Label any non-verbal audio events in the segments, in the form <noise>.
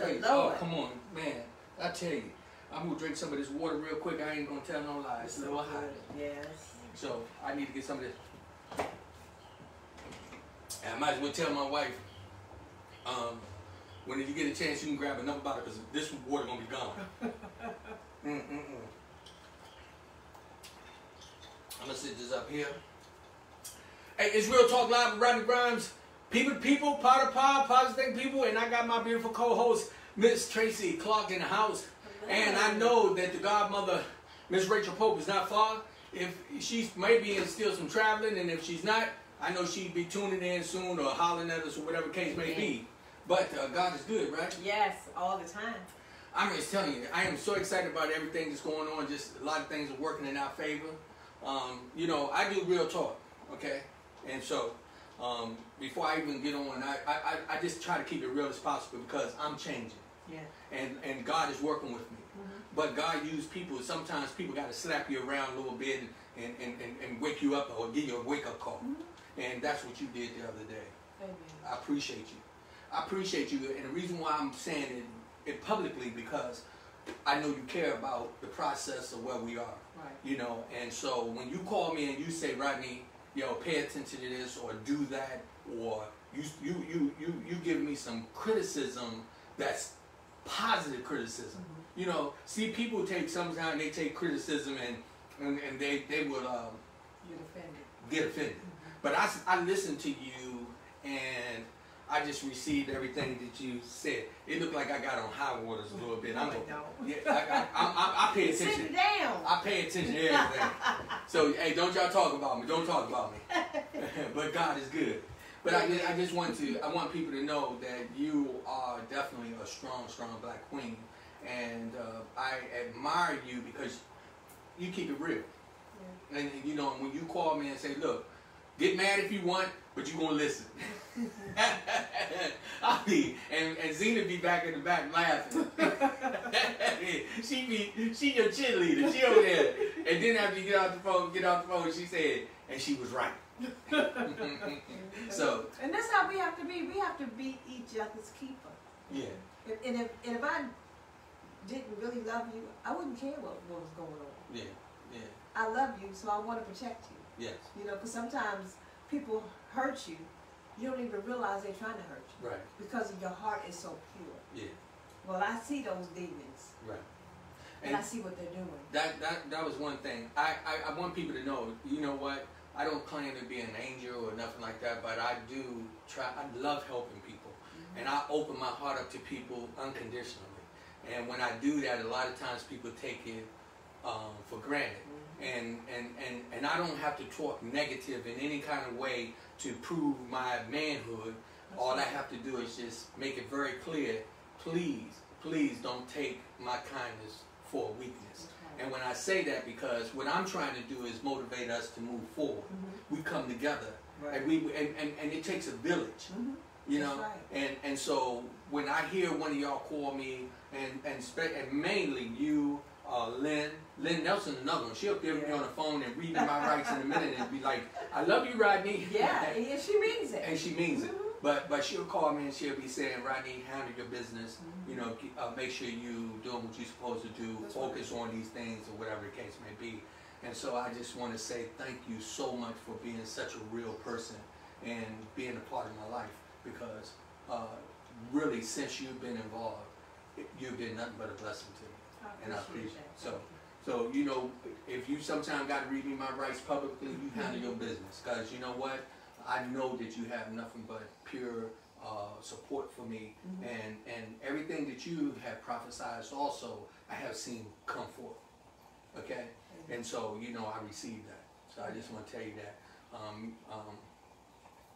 Monday. Praise We're gonna- the Lord. Oh, come on, man. I tell you, I'm gonna drink some of this water real quick. I ain't gonna tell no lies. It's a little hot. Yes. So I need to get some of this. And I might as well tell my wife, um, when you get a chance, you can grab another bottle because this water gonna be gone. <laughs> Mm-mm-mm. I'm gonna sit this up here. Hey, it's Real Talk Live with Rodney Grimes. People people, pot to pod, positive people, and I got my beautiful co-host, Miss Tracy Clark in the house. And I know that the godmother, Miss Rachel Pope, is not far. If she's maybe in still some traveling, and if she's not, I know she'd be tuning in soon or hollering at us or whatever case may be. But uh, God is good, right? Yes, all the time. I'm just telling you, I am so excited about everything that's going on. Just a lot of things are working in our favor. Um, you know, I do real talk, okay? And so, um, before I even get on, I, I, I- just try to keep it real as possible because I'm changing. Yeah. And, and God is working with me. But God used people, sometimes people got to slap you around a little bit and, and, and, and wake you up or give you a wake up call. And that's what you did the other day. Amen. I appreciate you. I appreciate you, and the reason why I'm saying it, it publicly because I know you care about the process of where we are. Right. You know, and so when you call me and you say, Rodney, yo, pay attention to this or do that, or you you you you you give me some criticism that's positive criticism. You know, see people take sometimes they take criticism and and, and they they will um, You're offended. get offended. But I I listen to you and I just received everything that you said. It looked like I got on high waters a little bit. I'm No, a- don't. <laughs> yeah, I, I, I, I, pay Sit attention. down. I pay attention to everything. so hey, don't y'all talk about me. Don't talk about me. <laughs> but God is good. But I, just- I just want to I want people to know that you are definitely a strong, strong black queen, and uh, I admire you because you keep it real. And you know, when you call me and say, "Look, get mad if you want, but you gonna listen," <laughs> I be and and Zena be back in the back laughing. <laughs> she be she your cheerleader. She over there. And then after you get off the phone, get off the phone, she said, and she was right. <laughs> so And that's how we have to be. We have to be each other's keeper. yeah, If, and, if, and if I didn't really love you, I wouldn't care what, what was going on. yeah, yeah, I love you, so I want to protect you. yes, You know, because sometimes people hurt you, you don't even realize they're trying to hurt you right, because your heart is so pure. yeah, Well, I see those demons, right. and, I see what they're doing. That that that was one thing. I, I, I want people to know. You know what? I don't claim to be an angel or nothing like that, but I do try. I love helping people, and I open my heart up to people unconditionally. And when I do that, a lot of times people take it um, for granted, and, and and and I don't have to talk negative in any kind of way to prove my manhood. All I have to do is just make it very clear. Please, please don't take my kindness for a weakness. That's right. And when I say that, because what I'm trying to do is motivate us to move forward. Mhm. We come together, Right. and we and, and, and it takes a village, Mhm. you That's know. right. And and so when I hear one of y'all call me, and and spe- and mainly you, uh, Lynn, Lynn Nelson, another one. She'll get me on the phone and read me my rights in a minute and be like, "I love you, Rodney." <laughs> Yeah, and she means it. and she means it. Mhm. But but she'll call me and she'll be saying, Rodney, handle your business. Mhm. You know, uh, make sure you doing what you're supposed to do. That's focus on these things or whatever the case may be. And so I just want to say thank you so much for being such a real person and being a part of my life because uh, really since you've been involved, you've been nothing but a blessing to me. And I appreciate it. that. So, so you know, if you sometimes got to read me my rights publicly, you handle your business. Because you know what, I know that you have nothing but pure uh, support for me, Mhm. and and everything that you have prophesied also, I have seen come forth. Okay, and so you know, I received that. So I just want to tell you that. Um, um,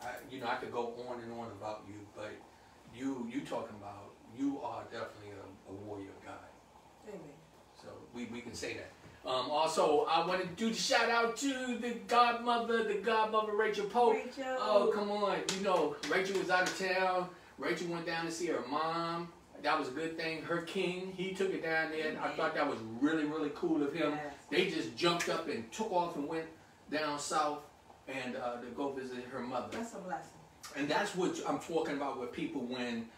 I, you know, I could go on and on about you, but you you talking about you are definitely a, a warrior of God. Amen. We, we can say that. Um, also, I want to do the shout out to the godmother, the godmother Rachel Pope. Rachel. Oh, come on. You know, Rachel was out of town. Rachel went down to see her mom. That was a good thing. Her king, he took it down there. And I thought that was really, really cool of him. Yes. They just jumped up and took off and went down south and uh, to go visit her mother. That's a blessing. And that's what I'm talking about with people when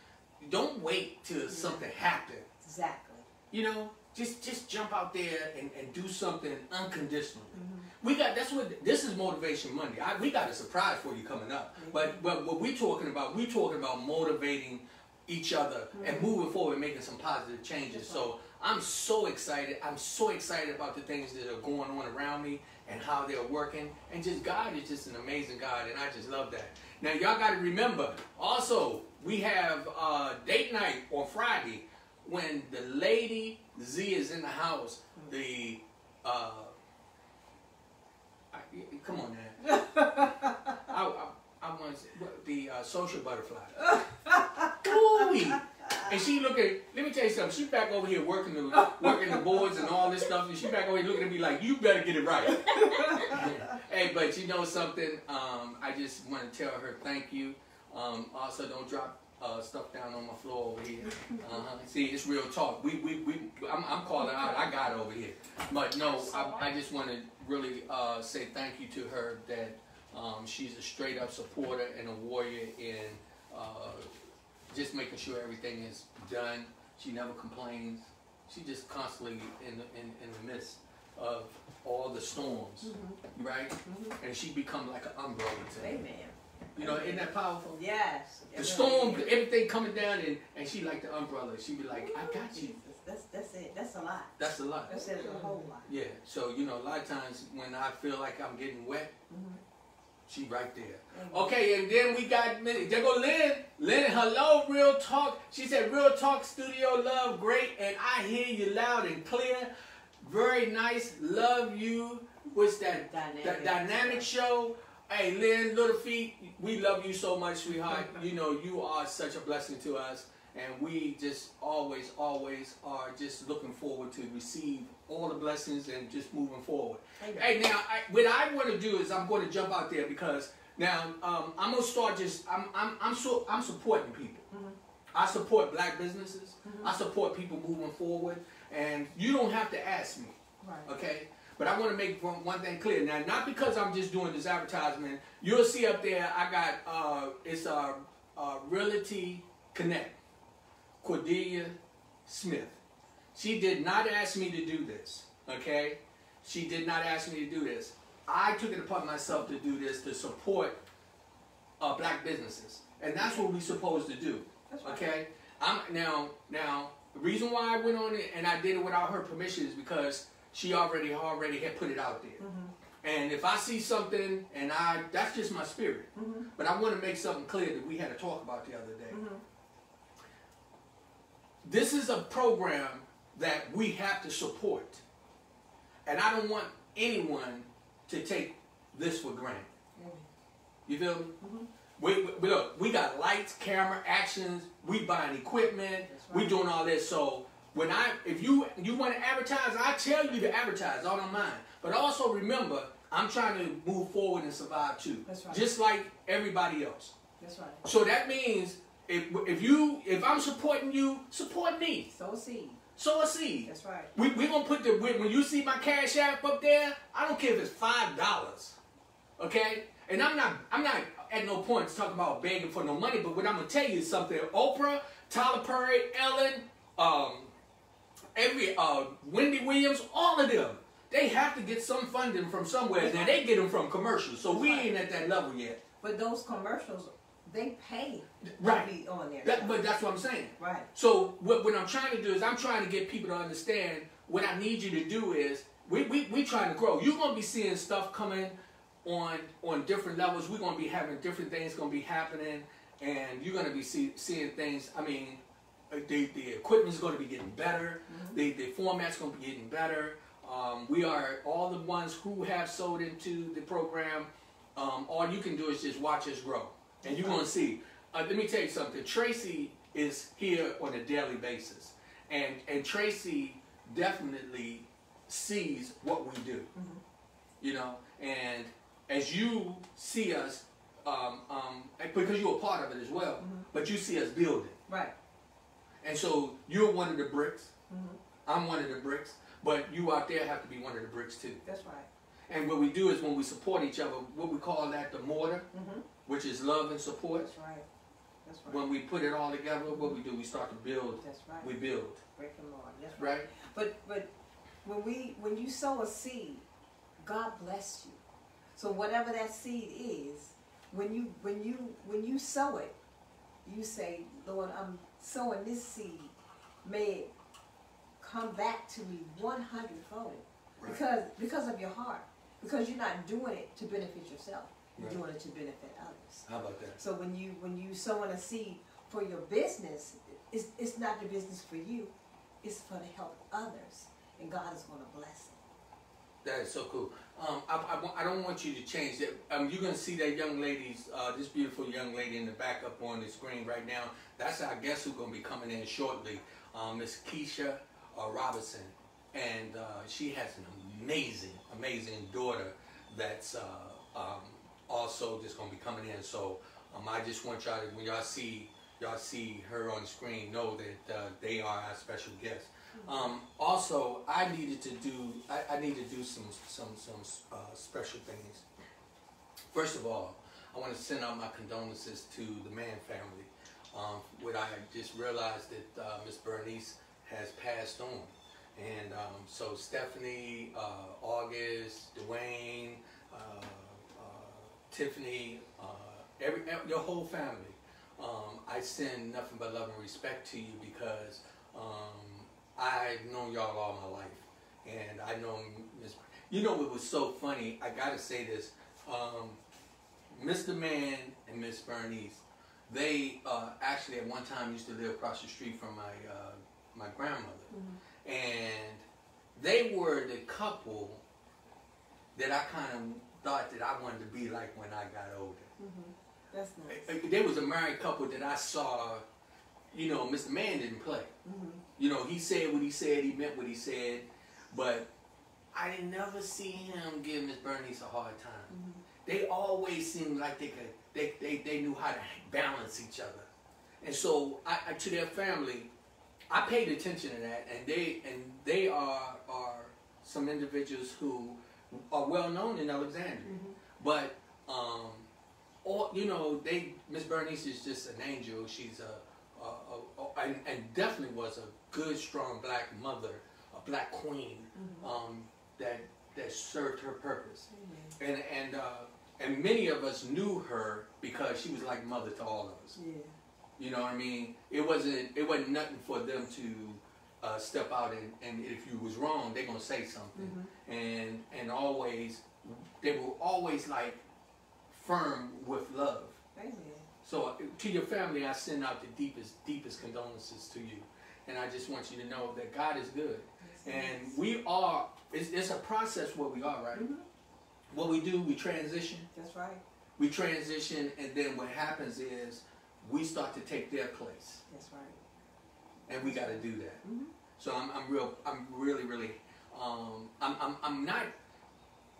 don't wait till something happens. Exactly. You know, just just jump out there and, and do something unconditionally. Mm-hmm. We got that's what this is motivation Monday. I, we got a surprise for you coming up. Mm-hmm. But but what we're talking about, we're talking about motivating each other and mm-hmm. moving forward and making some positive changes. So I'm so excited. I'm so excited about the things that are going on around me and how they're working. And just God is just an amazing God, and I just love that. Now y'all got to remember. Also, we have uh, date night on Friday when the lady Z is in the house. The uh, I, come on now. <laughs> I, I, to say, the uh, social butterfly. Ooh-wee. And she looking. Let me tell you something. She back over here working the working the boards and all this stuff, and she back over here looking at me like, "You better get it right." <laughs> hey, but you know something? Um, I just want to tell her thank you. Um, also, don't drop uh, stuff down on my floor over here. Uh-huh. See, it's real talk. We, we, we. I'm, I'm calling out. I got over here. But no, I, I just want to really uh, say thank you to her that um, she's a straight up supporter and a warrior in uh, just making sure everything is done. She never complains. She just constantly in the, in, in the midst of all the storms, right? And she become like an umbrella to me. Amen. You know, isn't that powerful? Yes. The storm, everything coming down, and, and she like the umbrella. She be like, I got you. That's that's it. That's a lot. That's a lot. That says a whole lot. Yeah. So you know, a lot of times when I feel like I'm getting wet, mm-hmm. she right there. Mm-hmm. Okay, and then we got there go Lynn. Lynn, hello, real talk. She said, real talk studio, love, great, and I hear you loud and clear. Very nice, love you. What's that? Dynamic. That dynamic show. Hey, Lynn, Little Feet, we love you so much, sweetheart. you know, you are such a blessing to us. And we just always, always are just looking forward to receive all the blessings and just moving forward. Hey, now, I, what I want to do is I'm going to jump out there because now um, I'm gonna start just I'm I'm I'm so I'm supporting people. I support black businesses. I support people moving forward, and you don't have to ask me. Right. Okay. But I want to make one, one thing clear now. Not because I'm just doing this advertisement. You'll see up there. I got uh, it's uh, uh, Realty Connect. Cordelia Smith. She did not ask me to do this. Okay. She did not ask me to do this. I took it upon myself to do this to support uh, black businesses, and that's what we're supposed to do. Right. Okay. I'm now now the reason why I went on it and I did it without her permission is because she already already had put it out there. Mm-hmm. And if I see something and I that's just my spirit. Mm-hmm. But I want to make something clear that we had to talk about the other day. Mm-hmm. This is a program that we have to support. And I don't want anyone to take this for granted. Amen. You feel me? We, we, we- look, we got lights, camera, actions. We buying equipment. That's We doing all this. So when I, if you you want to advertise, I tell you to advertise. I don't mind. But also remember, I'm trying to move forward and survive too. That's right. Just like everybody else. That's right. So that means if if you if I'm supporting you, support me. So a seed. Sow a seed. That's right. We we gonna put the when when you see my cash app up there, I don't care if it's five dollars, okay? And I'm not I'm not at no point talking about begging for no money, but what I'm gonna tell you is something. Oprah, Tyler Perry, Ellen, um, every uh, Wendy Williams, all of them, they have to get some funding from somewhere. Now they get them from commercials, so we ain't at that level yet. But those commercials, they pay Right. to be on there. That, but that's what I'm saying. right. So what, what I'm trying to do is I'm trying to get people to understand what I need you to do is we we we trying to grow. You're gonna be seeing stuff coming on on different levels. We're gonna be having different things gonna be happening, and you're gonna be see, seeing things. I mean, uh, the equipment is gonna be getting better. The the format's gonna be getting better. Um, we are all the ones who have sold into the program. Um, all you can do is just watch us grow, and you're gonna see. Uh, let me tell you something. Tracy is here on a daily basis, and and Tracy definitely sees what we do. You know, and as you see us, um, um, because you're a part of it as well, but you see us building, Right. And so you're one of the bricks. I'm one of the bricks, but you out there have to be one of the bricks too. That's right. And what we do is when we support each other, what we call that the mortar, Mm-hmm. which is love and support. That's right. That's right. when we put it all together, what we do, we start to build. That's right. We build, Break and Lord. That's right. right? But but when we when you sow a seed, God bless you. So whatever that seed is, when you when you when you sow it, you say, Lord, I'm sowing this seed. May it come back to me one hundredfold. Right. Because because of your heart. Because you're not doing it to benefit yourself. You're Right. doing it to benefit others. How about that? So when you when you sowing a seed for your business, it's it's not your business for you. It's for to help others, and God is going to bless it. That is so cool. Um, I, I, I don't want you to change that. Um, you're gonna see that young lady's, uh, this beautiful young lady in the back up on the screen right now. That's our guest who's gonna be coming in shortly, um, Miss Kesha uh, Robinson, and uh, she has an amazing, amazing daughter that's uh, um, also just gonna be coming in. So um, I just want y'all to, when y'all see y'all see her on screen, know that uh, they are our special guests. Um, also, I needed to do I, I need to do some some some uh, special things. First of all, I want to send out my condolences to the Mann family. Um, what I just realized that uh, Miss Bernice has passed on, and um, so Stephanie, uh, August, Dwayne, uh, uh, Tiffany, uh, every your whole family. Um, I send nothing but love and respect to you because um, I've known y'all all my life, and I know Miss. You know what was so funny? I gotta say this. Um, Mr. Mann and Miss Bernice, they uh, actually at one time used to live across the street from my uh, my grandmother, and they were the couple that I kind of thought that I wanted to be like when I got older. That's nice. There was a married couple that I saw. You know, Mr. Mann didn't play. Mm-hmm. You know, he said what he said, he meant what he said, but I didn't never see him give Miss Bernice a hard time. Mm-hmm. They always seemed like they could, they, they, they knew how to balance each other. And so I, I, to their family, I paid attention to that, and they and they are are some individuals who are well known in Alexandria, but um, or you know they Miss Bernice is just an angel. She's a and, and definitely was a good, strong black mother, a black queen um, that that served her purpose. Amen. And and uh, and many of us knew her because she was like mother to all of us. Yeah. You know what I mean? It wasn't it wasn't nothing for them to uh, step out and, and if you was wrong, they're gonna say something. And and always they were always like firm with love. Amen. So uh, to your family, I send out the deepest deepest condolences to you, and I just want you to know that God is good, and we are. It's, it's a process where we are, right? Mhm. What we do, we transition That's right. we transition and then what happens is we start to take their place That's right. and we got to do that Mhm. so I'm, I'm real i'm really really um, I'm, I'm, I'm not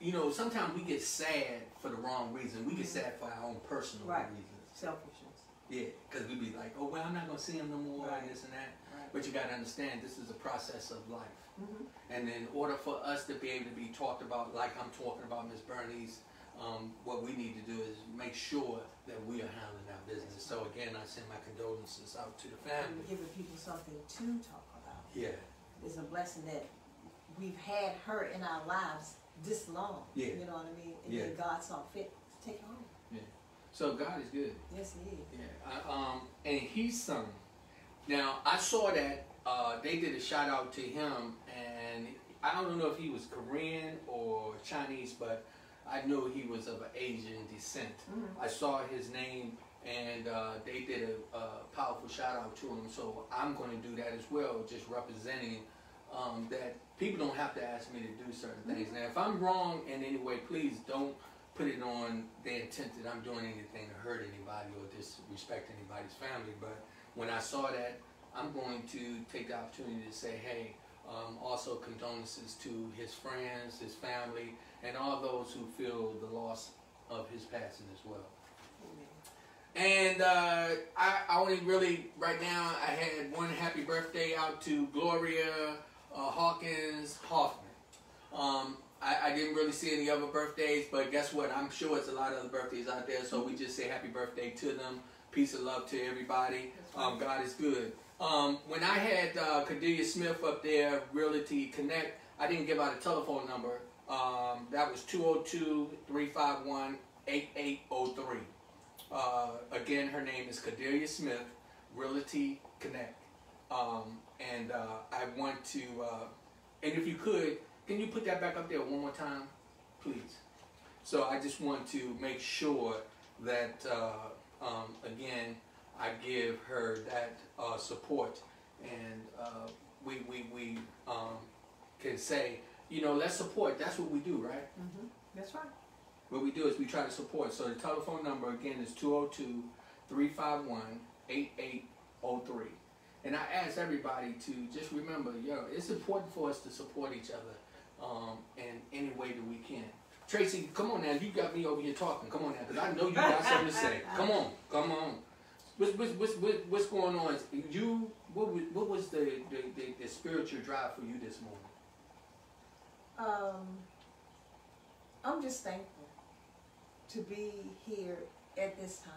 you know sometimes we get sad for the wrong reason we get sad for our own personal Right. reasons Selfishness. yeah because we'd be like oh well i'm not going to see him no more Right. and this and that Right. but you got to understand this is a process of life Mhm. and in order for us to be able to be talked about, like I'm talking about Miss Bernice, um, what we need to do is make sure that we are handling our business. So again, I send my condolences out to the And family. giving people something to talk about. Yeah, It's a blessing that we've had her in our lives this long. Yeah. You know what I mean? And Yeah. then God saw fit to take her home. So God is good. Yes, He is. Yeah, I, um, and he's sung. Now I saw that uh, they did a shout out to him, and I don't know if he was Korean or Chinese, but I knew he was of Asian descent. Mhm. I saw his name, and uh, they did a, a powerful shout out to him. So I'm going to do that as well, just representing um, that people don't have to ask me to do certain things. Now, if I'm wrong in any way, please don't put it on the intent that I'm doing anything to hurt anybody or disrespect anybody's family. But when I saw that, I'm going to take the opportunity to say, hey, um, also condolences to his friends, his family, and all those who feel the loss of his passing as well. And uh, I, I only really, right now, I had one happy birthday out to Gloria uh, Hawkins Hoffman. Um, I, I didn't really see any other birthdays, but guess what? I'm sure it's a lot of other birthdays out there, so we just say happy birthday to them. Peace and love to everybody. Um, God is good. Um, when I had uh, Cordelia Smith up there, Realty Connect, I didn't give out a telephone number. Um, that was 202 351 8803. Uh, again, her name is Cordelia Smith, Realty Connect. Um, and uh, I want to, uh, and if you could, can you put that back up there one more time, please? So I just want to make sure that, uh, um, again, I give her that uh, support, and uh, we we we um, can say, you know, let's support. That's what we do, right? Mm-hmm. That's right. What we do is we try to support. So the telephone number again is 202 351 8803. And I ask everybody to just remember, yo, it's important for us to support each other um, in any way that we can. Tracy, come on now. You got me over here talking. Come on now, because I know you got something to say. <laughs> Come on, come on. What's, what's, what's, what's going on? You, what was, what was the, the, the, the spiritual drive for you this morning? Um, I'm just thankful to be here at this time.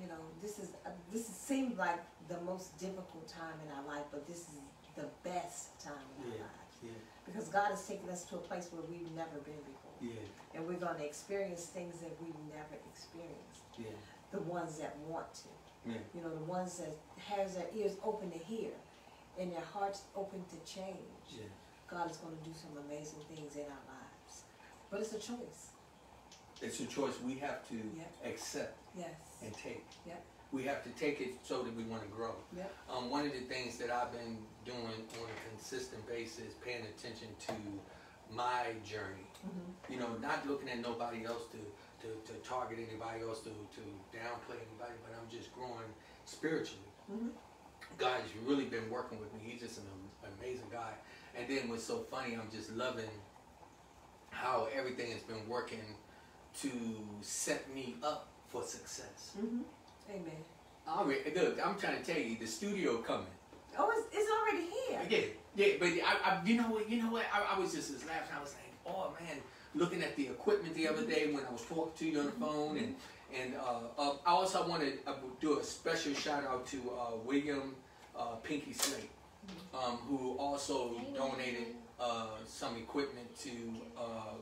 You know, this is uh, this is, seemed like the most difficult time in our life, but this is the best time in our Yeah. lives Yeah, because God has taken us to a place where we've never been before, yeah, and we're going to experience things that we've never experienced. yeah, The ones that want to, yeah. you know, the ones that has their ears open to hear, and their hearts open to change. yeah. God is going to do some amazing things in our lives, but it's a choice. It's a choice we have to Yeah. accept Yes. and take. Yep. We have to take it so that we want to grow. Yep. Um, one of the things that I've been doing on a consistent basis, paying attention to my journey. Mm-hmm. You know, not looking at nobody else to, to, to target anybody else, to, to downplay anybody, but I'm just growing spiritually. Mm-hmm. God has really been working with me. He's just an amazing guy. And then what's so funny, I'm just loving how everything has been working to set me up for success. Mm-hmm. Amen. Already, look, I'm trying to tell you, the studio coming. Oh, it's, it's already here. Yeah, yeah, but I, I, you know what, you know what, I, I was just this last I was like, oh man, looking at the equipment the other day when I was talking to you on the phone, and and uh, uh, I also wanted to do a special shout out to uh, William uh, Pinky Slate, um, who also donated uh, some equipment to uh,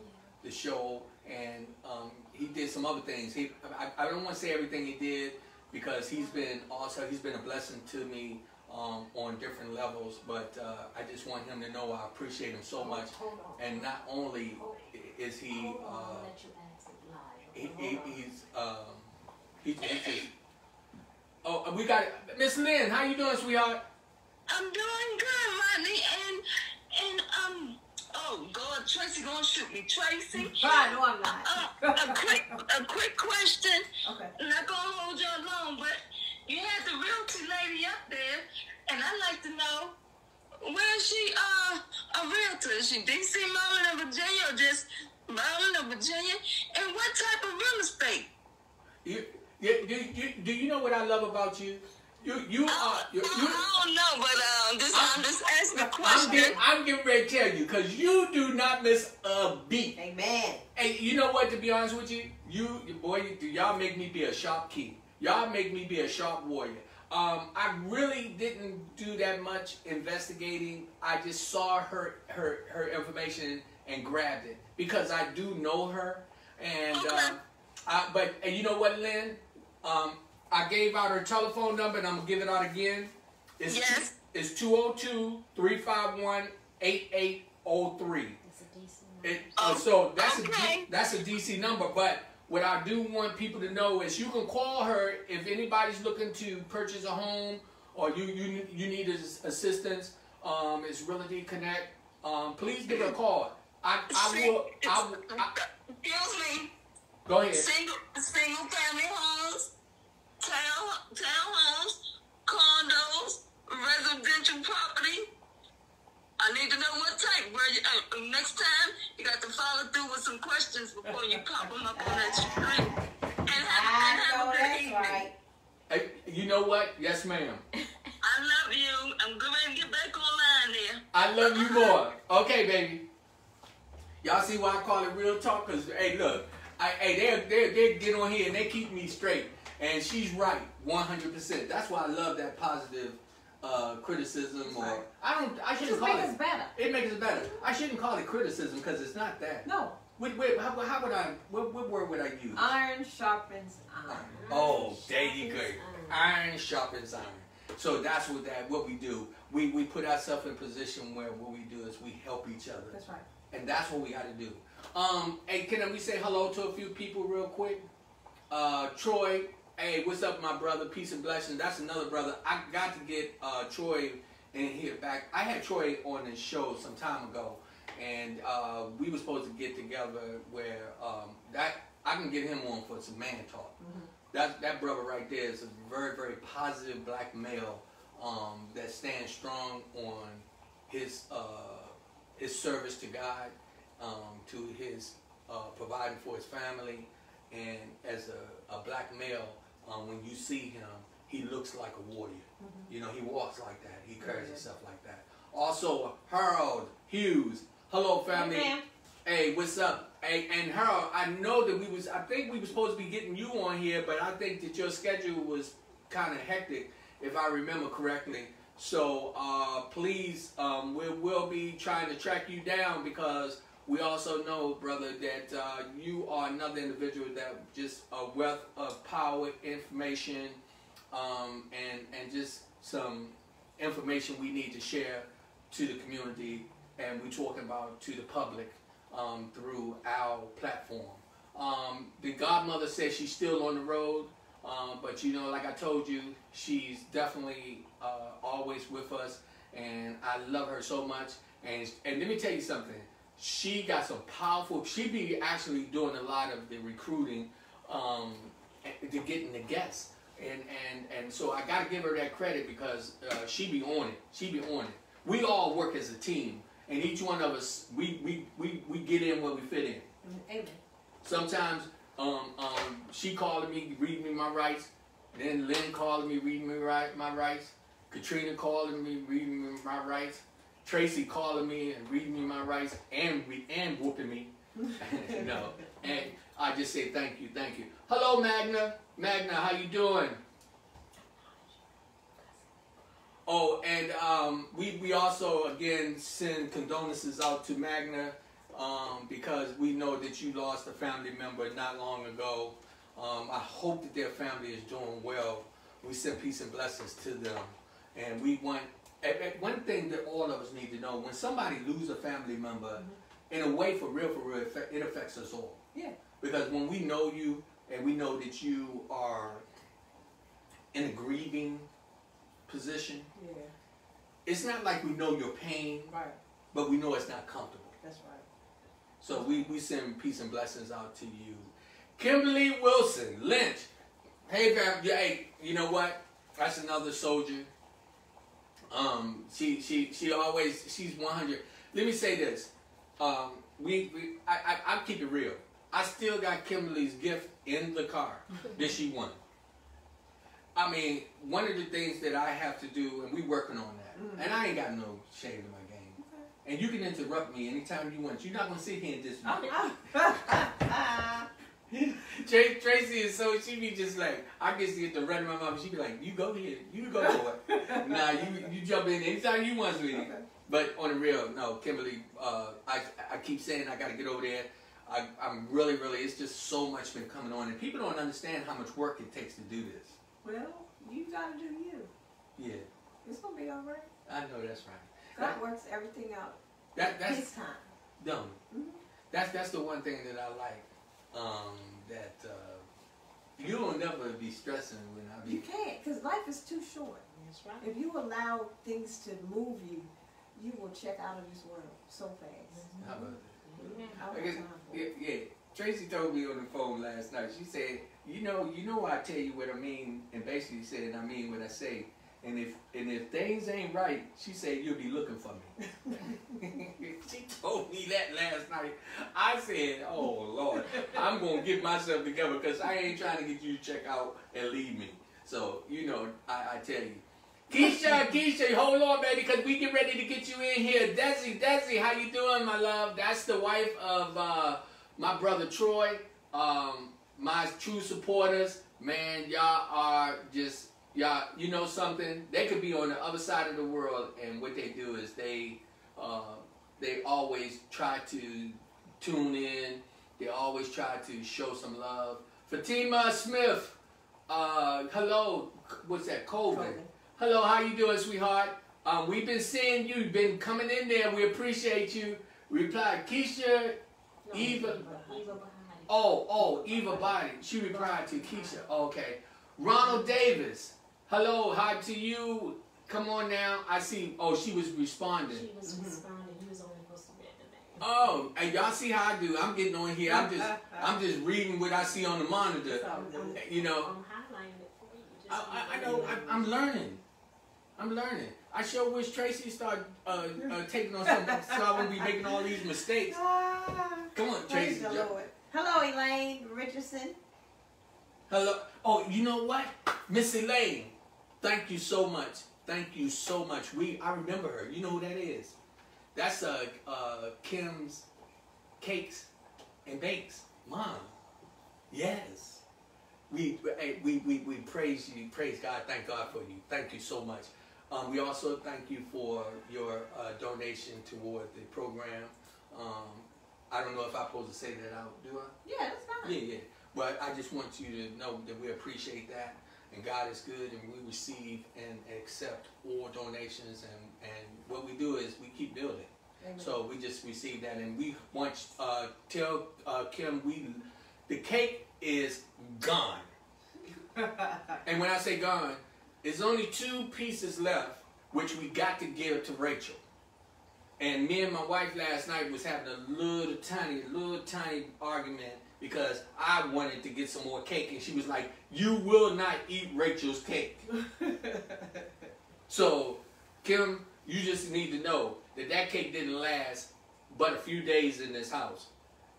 the show, and um, he did some other things. He, I, I don't want to say everything he did because he's been also he's been a blessing to me um, on different levels. But uh, I just want him to know I appreciate him so much. Hold on. And not only is he, Hold on, uh, I'll let you ask it live. he, he he's um, he, he just. Oh, we got Miss Lynn. How you doing, sweetheart? I'm doing good, Rodney, and and um oh God, Tracy gonna shoot me, Tracy. <laughs> Right, no, I'm not. Uh, a quick a quick question. Okay. Not gonna hold you long, but you had the realty lady up there, and I'd like to know where is she uh a realtor? Is she DC Maryland or Virginia or just Maryland or Virginia? And what type of real estate? You, you, you, you, do you know what I love about you? You, you are. You, you, I don't know, but um, this, I'm just asking a I'm question. getting, I'm getting ready to tell you because you do not miss a beat. Amen. Hey, you know what? To be honest with you, you, you boy, you, do y'all make me be a sharp key. Y'all make me be a sharp warrior. Um, I really didn't do that much investigating. I just saw her her her information and grabbed it because I do know her. And Okay. um, I, but and you know what, Lynn? Um, I gave out her telephone number, and I'm gonna give it out again. It's Yes. It's 202-351-8803. It's a decent It, number. uh, so that's a okay. D, that's a DC number. But what I do want people to know is you can call her if anybody's looking to purchase a home or you you you need assistance. Um, it's Realty Connect. Um, please give her a call. I I will I, will- I Excuse me. go ahead. Single single family homes, town townhomes, condos, residential property. I need to know what type. bro. you, uh, next time you got to follow through with some questions before you pop them up on that screen. And have, I and have a good evening. right. Hey, you know what? Yes, ma'am. I love you. I'm going to get back online there. I love you more. Okay, baby. Y'all see why I call it real talk? Cause hey, look, I, hey, they're, they're, they get on here and they keep me straight. and she's right, one hundred percent. That's why I love that positive uh, criticism. That's or right. I don't. I shouldn't call make it. us better. It makes it better. I shouldn't call it criticism because it's not that. No. Wait, wait, how, how would I? What, what word would I use? Iron sharpens iron. Oh, there you go. Iron sharpens iron. So that's what that what we do. We we put ourselves in a position where what we do is we help each other, That's right. and that's what we got to do. Um, hey, can we say hello to a few people real quick? Uh, Troy, hey, what's up, my brother? Peace and blessings. That's another brother. I got to get uh, Troy in here back. I had Troy on the show some time ago, and uh, we were supposed to get together where um, that I can get him on for some man talk. That that brother right there is a very very positive black male um, that stands strong on his uh, his service to God, um, to his uh, providing for his family, and as a, a black male, um, when you see him, he looks like a warrior. You know, he walks like that. He carries himself like that. Also, Harold Hughes. Hello, family. Hey. Hey, what's up? Hey, and Harold, I know that we was, I think we were supposed to be getting you on here, but I think that your schedule was kind of hectic, if I remember correctly. So uh, please, um, we will be trying to track you down because we also know, brother, that uh, you are another individual that just a wealth of power, information, um, and and just some information we need to share to the community, and we're talking about to the public um, through our platform. Um, the godmother says she's still on the road, um, but you know, like I told you, she's definitely uh, always with us, and I love her so much. And and let me tell you something, she got some powerful. She be actually doing a lot of the recruiting um, to getting the guests. And, and and so I gotta give her that credit because uh, she be on it. She be on it. We all work as a team, and each one of us we we, we, we get in where we fit in. Amen. Sometimes um, um, she calling me, reading me my rights. Then Lynn calling me, reading me right, my rights. Katrina calling me, reading me my rights. Tracy calling me and reading me my rights and re- and whooping me. <laughs> <laughs> you know, and I just say thank you, thank you. Hello, Magna. Magna, how you doing? Oh, and um, we we also again send condolences out to Magna um, because we know that you lost a family member not long ago. Um, I hope that their family is doing well. We send peace and blessings to them, and we want. One thing that all of us need to know: when somebody lose a family member, in a way, for real, for real, it affects us all. Yeah. Because when we know you and we know that you are in a grieving position, Yeah. it's not like we know your pain, Right. but we know it's not comfortable. That's right. So we, we send peace and blessings out to you. Kimberly Wilson, Lynch. Hey, fam, hey, you know what? That's another soldier. Um, she she she always she's 100. Let me say this. Um, we, we I, I I keep it real. I still got Kimberly's gift in the car <laughs> that she won. I mean, one of the things that I have to do, and we working on that, and I ain't got no shame in my game. And you can interrupt me anytime you want. You're not gonna sit here and me. <laughs> <laughs> <laughs> Tracy, Tracy is so she be just like I to get the run in my mouth. She be like, "You go here, you go <laughs> for it." nah, you you jump in anytime you want, sweetie. Okay. But on the real, no, Kimberly, uh, I I keep saying I got to get over there. I, I'm really, really. It's just so much been coming on, and people don't understand how much work it takes to do this. well, you gotta do you. Yeah, It's gonna be all right. I know that's right. God works everything out That that's His time. dumb. Mhm. That's that's the one thing that I like. Um, that uh, you don't never be stressing when I be. You can't, because life is too short. That's right. If you allow things to move you, you will check out of this world so fast. How about that? I don't I guess, have time for it. yeah, yeah. Tracy told me on the phone last night. She said, "You know, you know, I tell you what I mean," and basically said, "I mean what I say." And if and if things ain't right, she said you'll be looking for me. <laughs> she told me that last night. I said, "Oh Lord, I'm gonna get myself together because I ain't trying to get you to check out and leave me." So you know, I, I tell you. Kesha, Kesha, hold on, baby, because we get ready to get you in here. Desi, Desi, how you doing, my love? That's the wife of uh, my brother Troy. Um, my true supporters, Man, y'all are just y'all. You know something? They could be on the other side of the world, and what they do is they uh, they always try to tune in. They always try to show some love. Fatima Smith, uh, hello. What's that? Colvin. Colvin. Hello, how you doing, sweetheart? Um, we've been seeing you. You've been coming in there. We appreciate you. Reply, Kesha. No, Eva- Eva behind. Oh, oh, Eva Body. She replied to Kesha. Okay. Ronald Davis. Hello, hi to you. Come on now. I see. Oh, she was responding. She was responding. He was only supposed to read the name. Oh, and y'all see how I do. I'm getting on here. I'm just, I'm just reading what I see on the monitor. Good. You know, I'm highlighting it for you. Just I, I, know. I, I'm learning. I'm learning. I sure wish Tracy started uh, uh, taking on something so I wouldn't be making all these mistakes. Ah, Come on, Tracy. Hello, Elaine Richardson. Hello. Oh, you know what, Miss Elaine? Thank you so much. Thank you so much. We, I remember her. You know who that is? That's uh, uh Kim's cakes and bakes mom. Yes. We, we, we, we praise you, praise God, thank God for you. Thank you so much. Um, we also thank you for your uh, donation toward the program. Um, I don't know if I'm supposed to say that out, do I? Yeah, that's fine. Yeah, yeah. But I just want you to know that we appreciate that, and God is good, and we receive and accept all donations, and and what we do is we keep building. Amen. So we just receive that, and we want uh, tell uh, Kim we the cake is gone, <laughs> and when I say gone, it's only two pieces left, which we got to give to Rachel. And me and my wife last night was having a little tiny, little tiny argument because I wanted to get some more cake, and she was like, "You will not eat Rachel's cake." <laughs> so, Kim, you just need to know that that cake didn't last but a few days in this house,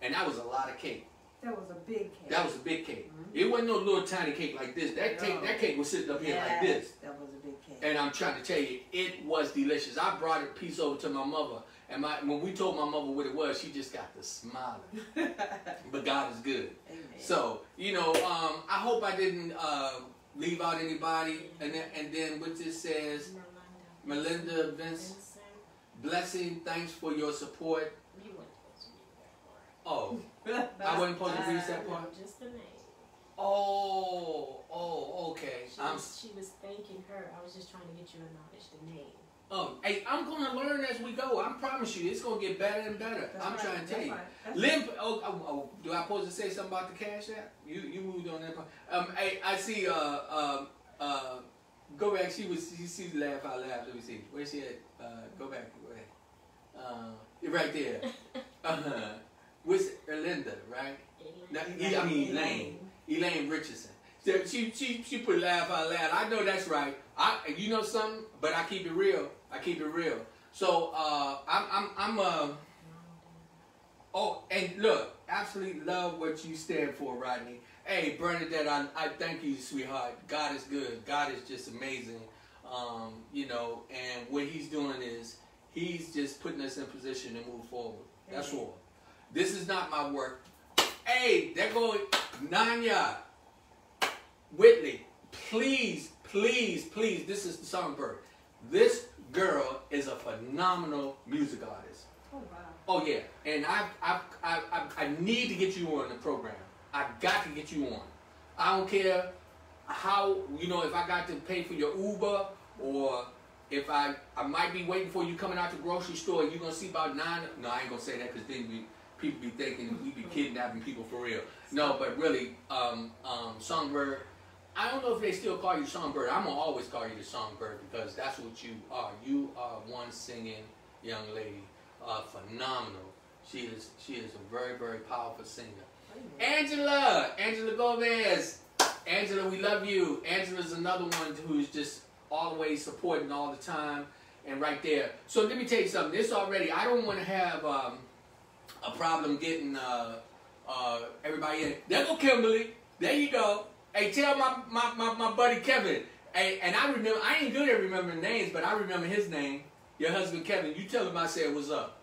and that was a lot of cake. that was a big cake. That was a big cake. Mm-hmm. It wasn't no little tiny cake like this. That cake, that cake was sitting up here like this. That was a big cake. And I'm trying to tell you, it was delicious. I brought a piece over to my mother, and my when we told my mother what it was, she just got the smiling. <laughs> but God is good. Amen. So you know, um, I hope I didn't uh, leave out anybody. And then, and then what this says, Melinda. Melinda Vince, Vincent. blessing, thanks for your support. You weren't supposed to read that part. Oh, I wasn't supposed to read that No, just the name. Oh, oh, okay. She I'm was, she was thanking her. I was just trying to get you to acknowledge the name. Oh, hey, I'm gonna learn as we go. I promise you, it's gonna get better and better. That's I'm right, trying to tell that's you. right, that's Lynn, oh, oh, oh, do I supposed to say something about the cash app? You you moved on that part. Um, hey, I see. Uh, um, uh, go back. She was. She sees laugh out loud. Let me see. Where's she at? Uh, go back. Go back. Uh, you're right there. <laughs> Uh huh. What's Erlinda, right? No, E- I mean Elaine. Elaine Richardson. She, she, she put laugh out loud. I know that's right. I, you know something, but I keep it real. I keep it real. So uh, I'm, I'm, I'm uh, oh, and look, absolutely love what you stand for, Rodney. Hey, Bernadette, I, I thank you, sweetheart. God is good. God is just amazing. Um, you know, and what He's doing is He's just putting us in position to move forward. That's all. This is not my work. Hey, there go Nanya. Whitley, please, please, please, this is the songbird. This girl is a phenomenal music artist. Oh, wow. Oh yeah, and I, I, I, I, I need to get you on the program. I got to get you on. I don't care how you know if I got to pay for your Uber or if I, I might be waiting for you coming out the grocery store. You're gonna see about nine. No, I ain't gonna say that because then we, people be thinking we be <laughs> kidnapping people for real. No, but really, um, um, Songbird. I don't know if they still call you Songbird. I'm gonna always call you the Songbird because that's what you are. You are one singing young lady, uh, phenomenal. She is she is a very very powerful singer. Angela, Angela Gomez, Angela, we love you. Angela's another one who's just always supporting all the time and right there. So let me tell you something. This already, I don't want to have um, a problem getting uh, uh, everybody in. There go Kimberly. There you go. Hey, tell my, my, my, my buddy Kevin. Hey, and I remember, I ain't good at remembering names, but I remember his name. Your husband Kevin. You tell him I said what's up.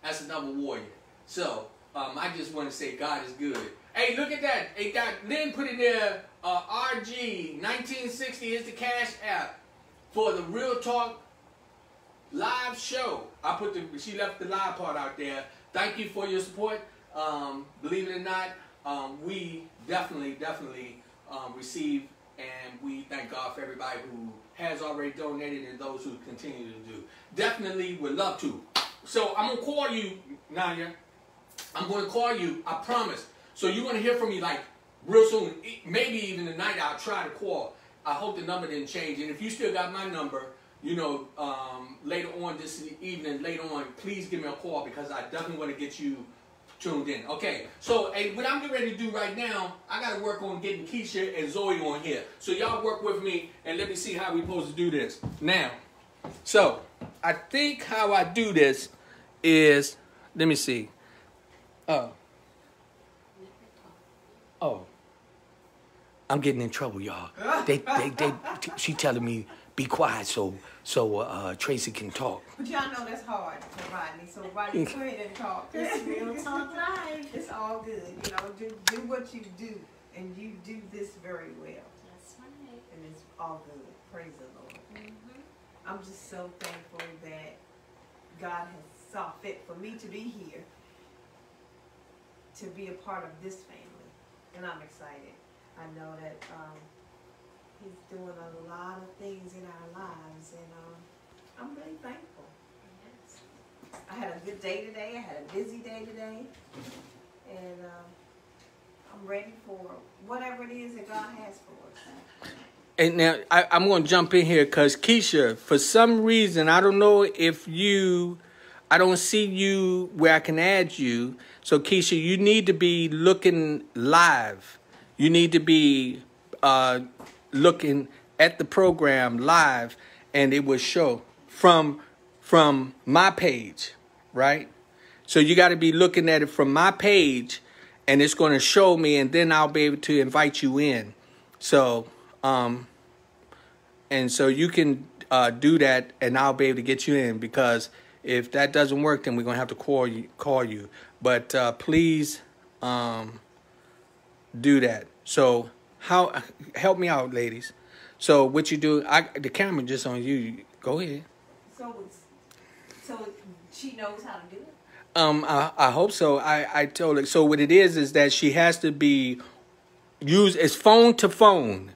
That's another warrior. So, um, I just want to say God is good. Hey, look at that. Hey, got Lynn put in there. Uh, RG 1960 is the cash app for the Real Talk live show. I put the she left the live part out there. Thank you for your support. Um, believe it or not, um, we definitely, definitely um, receive and we thank God for everybody who has already donated and those who continue to do. Definitely would love to. So I'm gonna call you, Nanya. I'm gonna call you, I promise. So you're gonna hear from me like real soon. Maybe even tonight I'll try to call. I hope the number didn't change. And if you still got my number, you know, um, later on this evening, later on, please give me a call because I definitely want to get you tuned in. Okay, so hey, what I'm getting ready to do right now, I got to work on getting Kesha and Zoe on here. So y'all work with me and let me see how we supposed to do this. Now, so I think how I do this is, let me see. Oh. Oh. I'm getting in trouble, y'all. <laughs> They, they, they, she telling me be quiet so, so uh, Tracy can talk. But y'all know that's hard for Rodney. So Rodney, go ahead and talk. <laughs> It's real talk live. <laughs> It's all good. You know, do do what you do, and you do this very well, That's right. and it's all good. Praise the Lord. Mm-hmm. I'm just so thankful that God has saw fit for me to be here, to be a part of this family, and I'm excited. I know that um, He's doing a lot of things in our lives, and um, I'm really thankful. Yes. I had a good day today. I had a busy day today, and um, I'm ready for whatever it is that God has for us. And now I, I'm going to jump in here because Kesha, for some reason, I don't know if you, I don't see you where I can add you. So Kesha, you need to be looking live. You need to be uh, looking at the program live, and it will show from from my page, right? So you got to be looking at it from my page, and it's going to show me, and then I'll be able to invite you in. So, um, and so you can uh, do that, and I'll be able to get you in because if that doesn't work, then we're gonna have to call you. Call you, but uh, please um, do that. So, how help me out, ladies? So what you do? I the camera just on you. Go ahead. So, so she knows how to do it. Um, I, I hope so. I, I told her. So what it is is that she has to be used as phone to phone.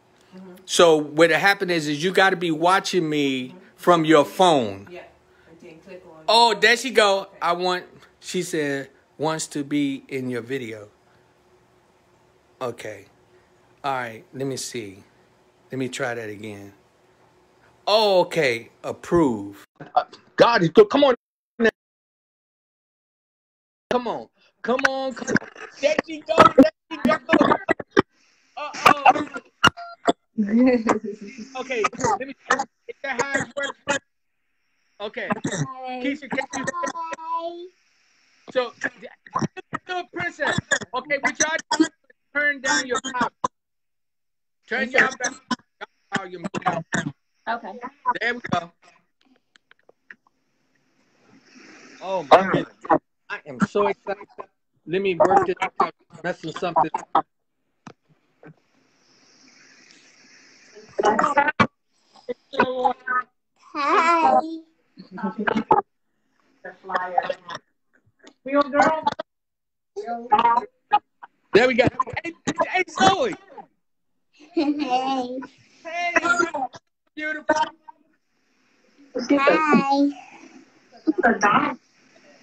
So what happened is is you got to be watching me from your phone. Yeah, and then click on. Oh, there she go. I want. She said wants to be in your video. Okay. All right. Let me see. Let me try that again. Oh, okay. Approve. God is good. Come on. Come on. Come on. Come on. There she go. There she go. Uh-oh. Okay. Let me. Is that how it works? Okay. Kesha, can you so, little princess. Okay, what y'all do is turn down your volume. Turn your volume down. Okay. There we go. Oh my goodness. I am so excited. Let me work this out. Messing something. Hi. The flyer. Real girl. There we go. Hey, hey Zoe. Hey. Hey, beautiful. Hi.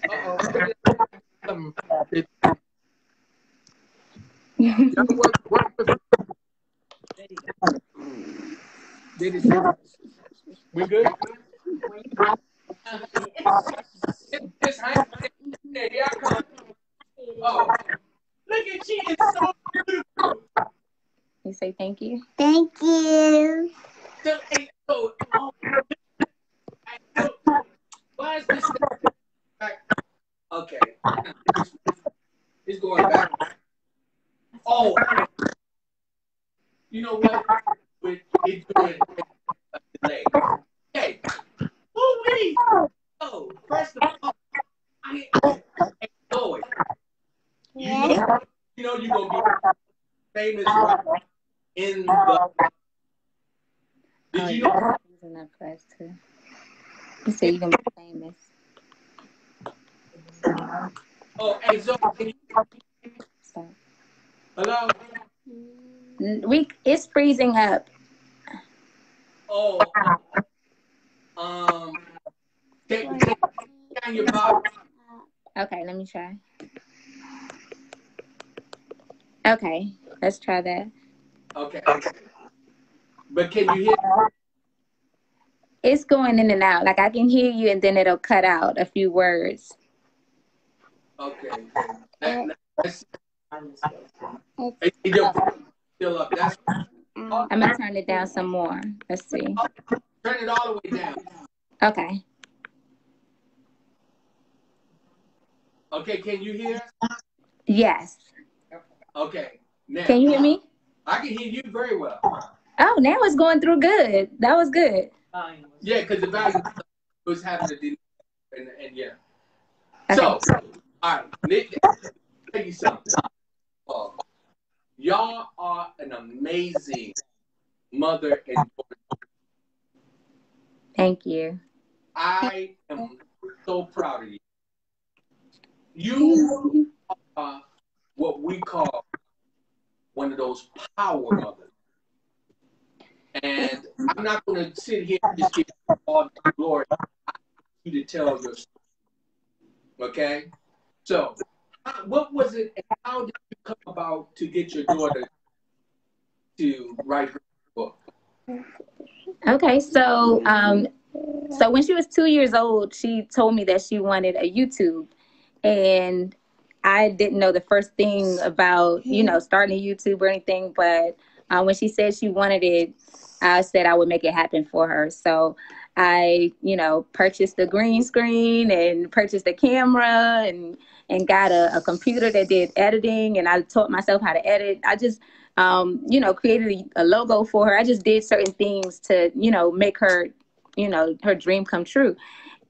Uh-oh. It- Y'all work- work with- Did it- We good? It's here I come. Oh, look at she is so beautiful. You say thank you. Thank you. So, hey, so, oh, so, why is this? Okay. It's going back. Oh, you know what? With it doing a delay. Oh, hey, who we? Oh, first of all, I enjoy. You know, you know you're gonna be famous right, in the. Did Oh, you yeah, know? he's enough too. You said you're gonna be famous. Oh, hey, Zoe, can you, So hello? We it's freezing up. Oh, um, can, can you down your volume? Okay, let me try. Okay, let's try that. Okay. But can you hear? It's going in and out. Like I can hear you, and then it'll cut out a few words. Okay. Let, let's, still up. That's mm. I'm gonna turn it down some more. Let's see. turn it all the way down. Okay. Okay, can you hear? Yes. Okay. Now Can you hear me? I can hear you very well. Oh, now it's going through good. That was good. Yeah, because the value was having a delay. And, and yeah. Okay. So, all right, Nick, tell you something. Uh, y'all are an amazing mother and daughter. Thank you. I am so proud of you. You are what we call one of those power mothers. And I'm not going to sit here and just give all the glory. I you to tell your story. Okay? So, what was it and how did you come about to get your daughter to write her book? Okay, so um, so when she was two years old, she told me that she wanted a YouTube, and I didn't know the first thing about you know starting a YouTube or anything. But uh, when she said she wanted it, I said I would make it happen for her. So I, you know, purchased the green screen and purchased a camera and and got a, a computer that did editing, and I taught myself how to edit. I just um, you know, created a, a logo for her. I just did certain things to, you know, make her, you know, her dream come true.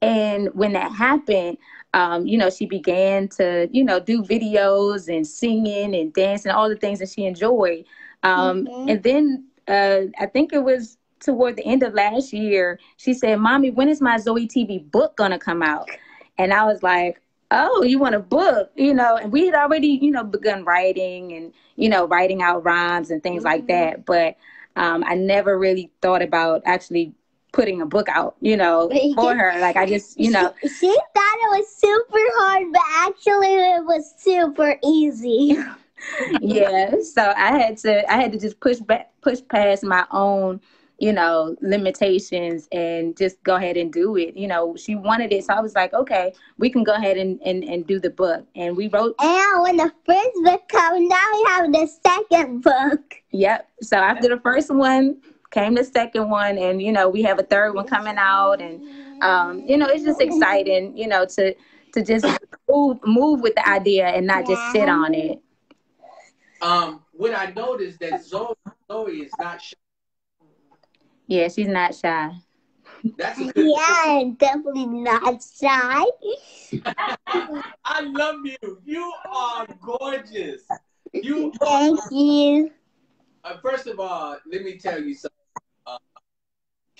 And when that happened, um, you know, she began to, you know, do videos and singing and dancing, all the things that she enjoyed. Um, And then uh, I think it was toward the end of last year, she said, Mommy, when is my Zoe TV book going to come out? And I was like, Oh, you want a book, you know? And we had already, you know, begun writing and, you know, writing out rhymes and things like that. But um, I never really thought about actually putting a book out, you know, for her. Like I just, you know, She, she thought it was super hard, but actually it was super easy. <laughs> <laughs> yeah. So I had to, I had to just push back, push past my own, you know, limitations and just go ahead and do it. You know, she wanted it, so I was like, okay, we can go ahead and and, and do the book. And we wrote, And when the first book comes, now we have the second book. yep. So after the first one came the second one, and you know, we have a third one coming out, and um, you know, it's just exciting, you know, to to just move move with the idea and not just sit on it. Um, what I noticed that Zoe, Zoe is not shy. Yeah, she's not shy. That's a good Yeah, I'm definitely not shy. <laughs> I love you. You are gorgeous. You are, Thank you. uh, first of all, let me tell you something,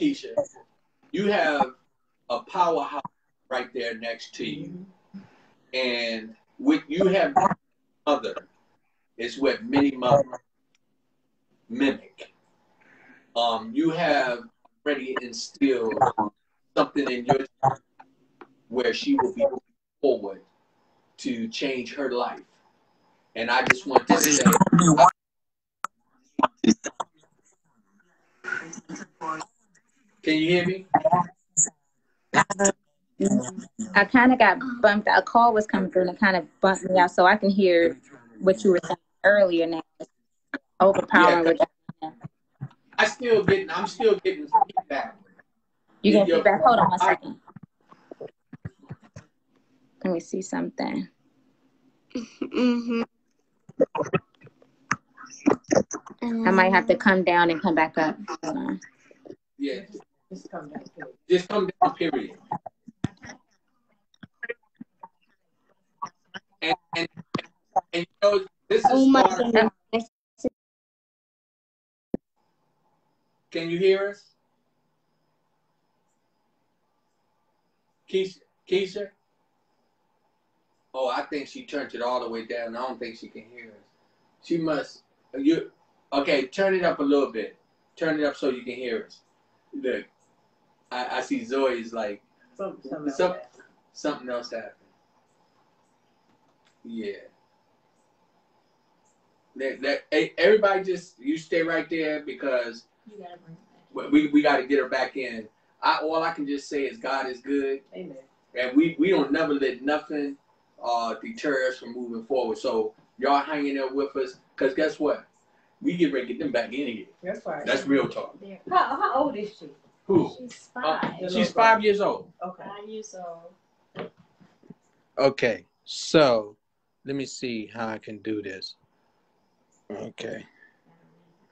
Kesha. You have a powerhouse right there next to you. And what you have mother is what many mothers mimic. Um, you have already instilled something in your where she will be forward to change her life. And I just want to say, can you hear me? I kind of got bumped. A call was coming through and it kind of bumped me out, so I can hear what you were saying earlier. Now, It's overpowering. Yeah, what I still getting, I'm still getting feedback. you can your- feedback. Hold on one second. Let me see something. Mm-hmm. I might have to come down and come back up. Hold on. Yeah. Just come down, period. And, and, and you know, this is Oh my goodness. Can you hear us? Kesha? Kesha? Oh, I think she turned it all the way down. I don't think she can hear us. She must. You okay? Turn it up a little bit. Turn it up so you can hear us. Look, I, I see Zoe's like Some, some else Some- something else happened. Yeah. Let, let, hey, everybody just you stay right there because You gotta bring we, we got to get her back in. I all I can just say is God is good, Amen. and we we don't never let nothing uh deter us from moving forward. So y'all hanging there with us, cause guess what? We get ready to get them back in here. That's right. That's real talk. How, how old is she? Who? She's Uh, five. she's five years old. Okay. Five years old. Okay, so let me see how I can do this. Okay.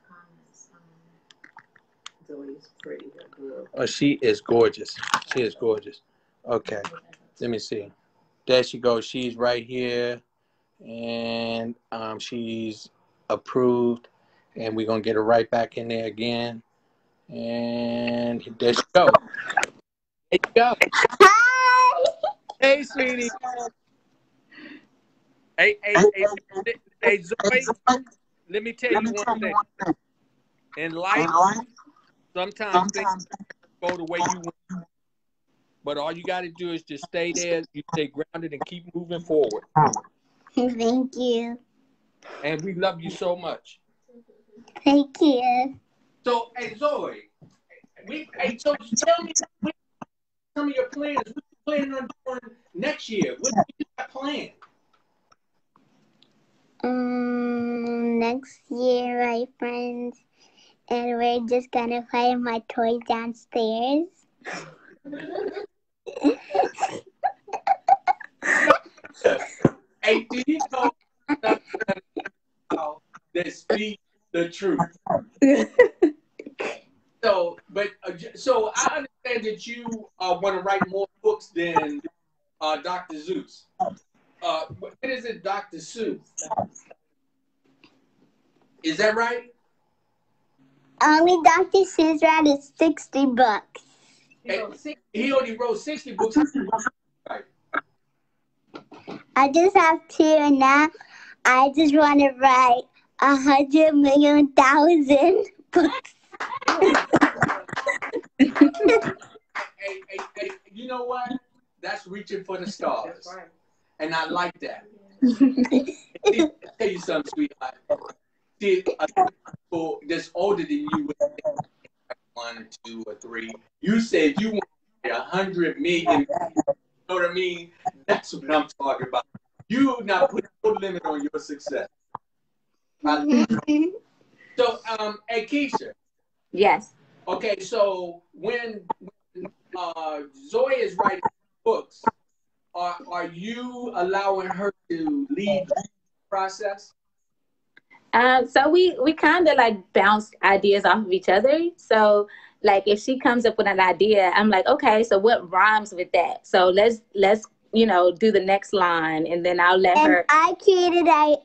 Comments, Zoe is pretty good. Oh, she is gorgeous. She is gorgeous. Okay, let me see. There she goes. She's right here, and um, she's approved, and we're gonna get her right back in there again. And there she go. There you go. Hi. Hey, sweetie. Hey, hey, hey, hey, hey, Zoe. Let me tell you one thing. In life, sometimes things go the way you want. But all you got to do is just stay there. You stay grounded and keep moving forward. Thank you. And we love you so much. Thank you. So, hey, Zoe, we, hey, so tell me some of your plans. What you planning on doing next year? What do you got planned? Um, next year, my friends and we're just gonna play my toys downstairs. Hey, do you know how that speak the truth? <laughs> So, but uh, so I understand that you uh, want to write more books than uh, Dr. Zeus. Uh, what is it, Dr. Seuss? Is that right? Only Dr. Seuss is 60 books. He only wrote sixty books. Right. I just have two, and now I just want to write a hundred million thousand <laughs> books. Hey, hey, hey, you know what? That's reaching for the stars, right. and I like that. I'll tell you something, sweetheart. See, people that's older than you, one or two or three, you said you want a hundred million. You know what I mean? That's what I'm talking about. You not put no limit on your success. <laughs> So, um, hey Kesha. Yes. Okay, so when, when uh, Zoe is writing books, are are you allowing her to lead the process? Um, so we we kind of like bounce ideas off of each other. So like if she comes up with an idea, I'm like, okay, so what rhymes with that? So let's let's you know do the next line, and then I'll let and her. I created I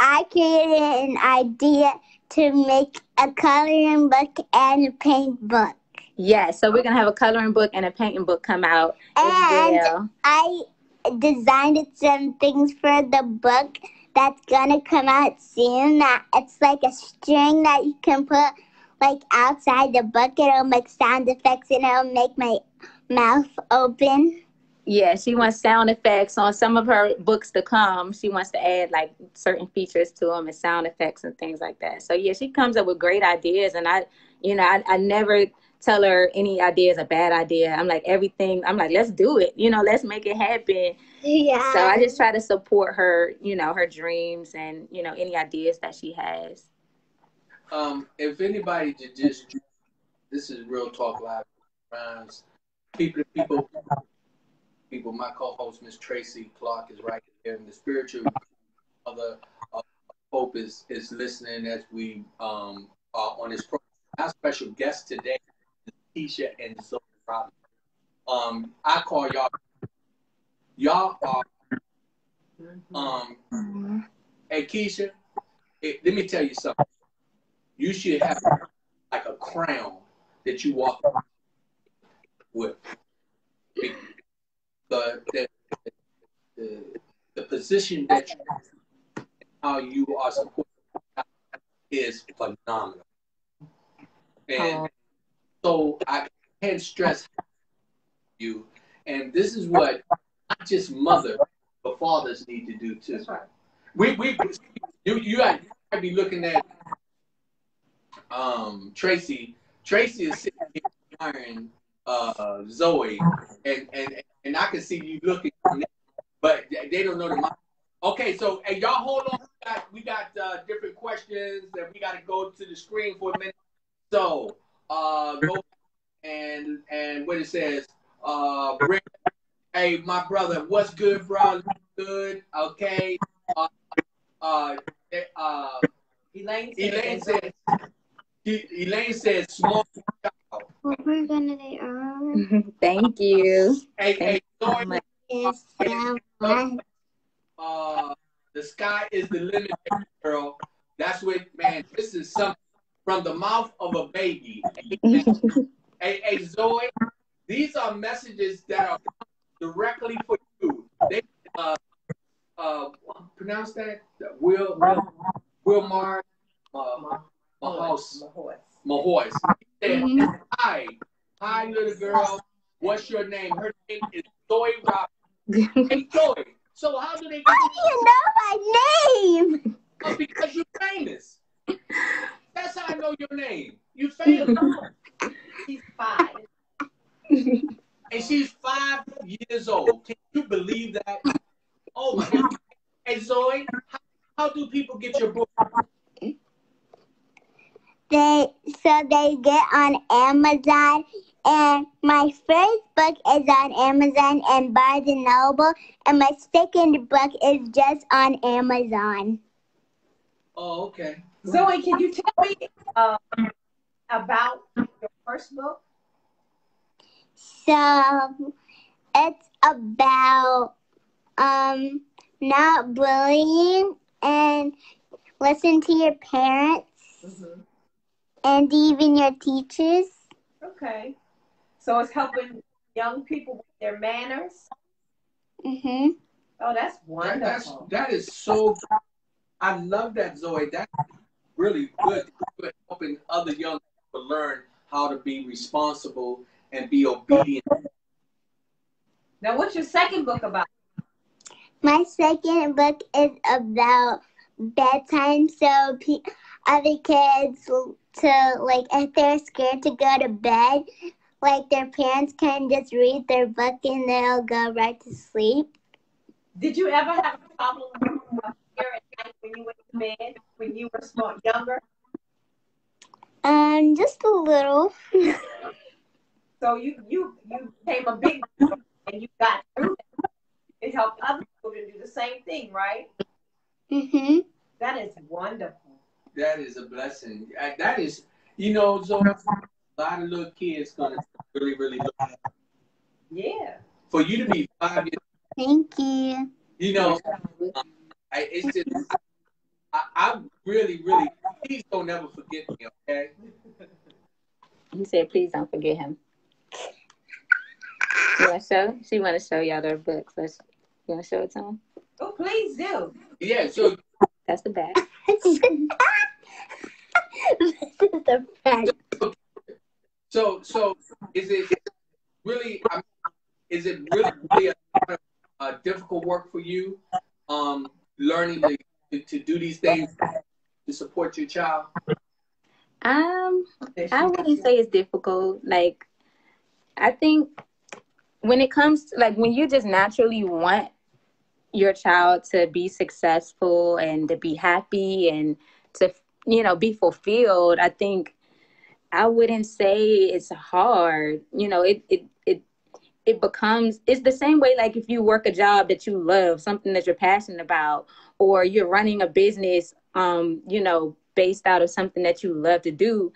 I created an idea to make a coloring book and a paint book. Yes. So we're gonna have a coloring book and a painting book come out And well. I designed some things for the book that's gonna come out soon. That it's like a string that you can put like outside the book. It'll make sound effects and it'll make my mouth open. Yeah, she wants sound effects on some of her books to come. She wants to add like certain features to them and sound effects and things like that. So yeah, she comes up with great ideas, and I, you know, I, I never tell her any idea is a bad idea. I'm like everything. I'm like, let's do it. You know, let's make it happen. Yeah. So I just try to support her, you know, her dreams and you know any ideas that she has. Um, if anybody to just, this is Real Talk Live. Rhymes. People, people. My co-host Miss Tracy Clark is right here, and the spiritual mother of Hope is is listening as we um are on this program. Our special guest today is Kesha and Zoe Robinson. Um, I call y'all. Y'all are um. Hey Kesha, eh, let me tell you something. You should have like a crown that you walk with. The the the, the position that you, how you are supported is phenomenal. And so I can't stress you. And this is what not just mother, but fathers need to do too. We we you you might be looking at um Tracy. Tracy is sitting here admiring uh Zoe and and and I can see you looking but they don't know the mom. Okay, so hey y'all hold on. We got we got uh, different questions that we gotta go to the screen for a minute. So uh go and and what it says, uh bring Hey, my brother, what's good, bro? Good, okay. Uh, uh, uh, Elaine Elaine he- Elaine said, small child. What we're gonna do on <laughs> Thank you. Hey, hey, so much. uh, the sky is the limit, girl. That's what, man. This is something from the mouth of a baby. <laughs> hey, hey, Zoe, these are messages that are directly for you. They, uh, uh, pronounce that? Will, Will, Wilmar, uh, Mahouse, Mahoy. Mahoy. He said, Mhm. Hi, hi, little girl. What's your name? Her name is Zoe Robbins. Hey, Zoe. So how do they get How do you know my name? Oh, because you're famous. That's how I know your name. You <laughs> famous. She's five. and she's five years old. Can you believe that? Oh my God. Hey Zoe, how, how do people get your book? They so they get on Amazon and my first book is on Amazon and Barnes and Noble and my second book is just on Amazon. Oh, okay. Zoe, can you tell me uh, about your first book? So it's about um not bullying and listen to your parents and even your teachers. Okay. So it's helping young people with their manners. Mm-hmm. Oh, that's That, that's wonderful. that is so. I love that Zoe. That's really good. Good helping other young people learn how to be responsible and be obedient. Now, what's your second book about? My second book is about bedtime, so pe- other kids to like if they're scared to go to bed, like their parents can just read their book and they'll go right to sleep. Did you ever have a problem with fear at night when you went to bed when you were small, younger? Um, just a little. So you you you became a big and you got through it. It helped other children do the same thing, right? Mhm. That is wonderful. That is a blessing. That is, you know, Zoe. A lot of little kids gonna really, really look Yeah. for you to be five years. Thank you. You know, I, it's just, I, I, I really, really, please don't ever forget me, okay? He said, please don't forget him. You want to show? She want to show y'all their books. Let's, you want to show it to him? Oh, please do. Yeah, so That's the back. <laughs> this is the front. So, so is it really? I mean, is it really, really a, a difficult work for you? Um, learning to, to, to do these things to support your child. Um, I wouldn't say it's difficult. Like, I think when it comes to like when you just naturally want your child to be successful and to be happy and to you know be fulfilled, I think I wouldn't say it's hard. You know, it it it it becomes it's the same way like if you work a job that you love, something that you're passionate about, or you're running a business um, you know, based out of something that you love to do,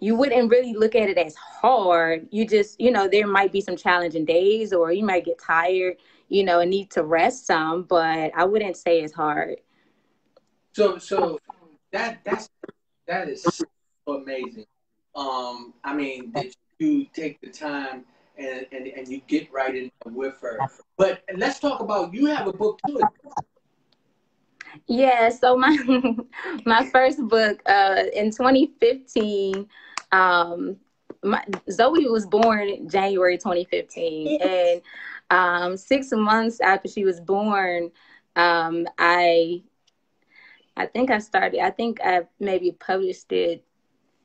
you wouldn't really look at it as hard. You just, you know, there might be some challenging days or you might get tired, you know, and need to rest some, but I wouldn't say it's hard. So, so that that's that is so amazing. um, I mean, that you take the time and, and, and you get right in with her. But let's talk about you have a book too. Yeah, so my <laughs> my first book uh, in 2015, um, my, Zoe was born January 2015, and um, six months after she was born, um, I I think I started. I think I maybe published it